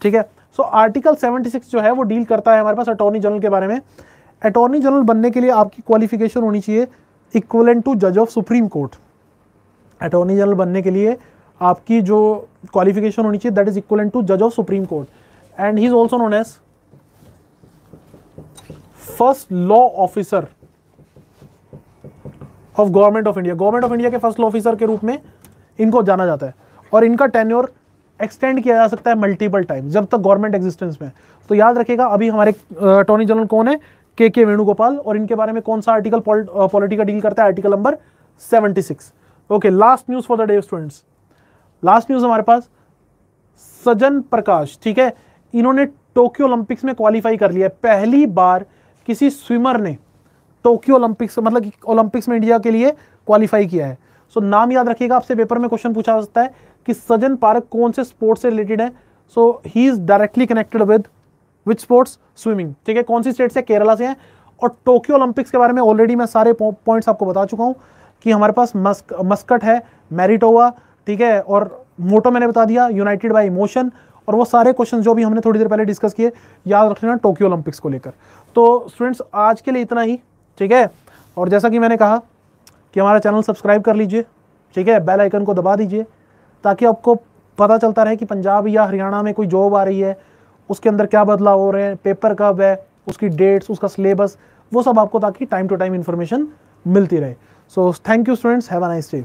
ठीक है? सो आर्टिकल 76 जो है, वो डील करता है हमारे पास अटॉर्नी जनरल के बारे में। अटॉर्नी जनरल बनने के लिए आपकी क्वालिफिकेशन होनी चाहिए इक्वलेंट टू जज of supreme court attorney general बनने के लिए आपकी जो क्वालिफिकेशन होनी चाहिए दैट इज़ इक्वलेंट टू जज of supreme court and he is also known as first law officer of government of India government of India के फ़र्स्ट लॉ ऑफिसर के रूप में इनको जाना जाता है। और इनका टेन्योर एक्सटेंड किया जा सकता है मल्टीपल टाइम जब तक गवर्नमेंट एग्जिस्टेंस में तो याद रखेगा अभी हमारे अटॉर्नी जनरल कौन है? के के वेणुगोपाल और इनके बारे में कौन सा आर्टिकल पॉलिटी का डील करता है? Article number 76 okay last news for the day students last news हमारे पास सजन प्रकाश ठीक है? इन्होंने टोक्यो ओलंपिक्स में क्वालिफाई कर लिया पहली बार किसी स्विमर ने टोक्यो ओलंपिक्स मतलब ओलंपिक्स में इंडिया के लिए क्वालिफाई किया है। सो so, नाम याद रखिएगा आपसे पेपर में क्वेश्चन पूछा जा सकता है। कि सजन पार्क कौन से स्पोर्ट्स से रिलेटेड है? So he is directly connected with which sports swimming ठीक है, कौन सी स्टेट से? केरला से है। और टोक्यो ओलंपिक्स के बारे में ऑलरेडी मैं सारे पॉइंट्स आपको बता चुका हूँ कि हमारे पास मस्क, मस्कट है मैरिटोवा ठीक है, और मोटो मैंने बता दिया यूनाइटेड बाई इमोशन और वो सारे क्वेश्चन जो भी हमने थोड़ी देर पहले डिस्कस किए, याद रख लेना टोक्यो ओलंपिक्स को लेकर। तो स्टूडेंट्स आज के लिए इतना ही, ठीक है? और जैसा कि मैंने कहा कि हमारा चैनल सब्सक्राइब कर लीजिए, ठीक है? बेल आइकन को दबा दीजिए ताकि आपको पता चलता रहे कि पंजाब या हरियाणा में कोई जॉब आ रही है, उसके अंदर क्या बदलाव हो रहे हैं पेपर कब है, उसकी डेट्स उसका सिलेबस वो सब आपको ताकि टाइम टू टाइम इन्फॉर्मेशन मिलती रहे। So thank you students have a nice day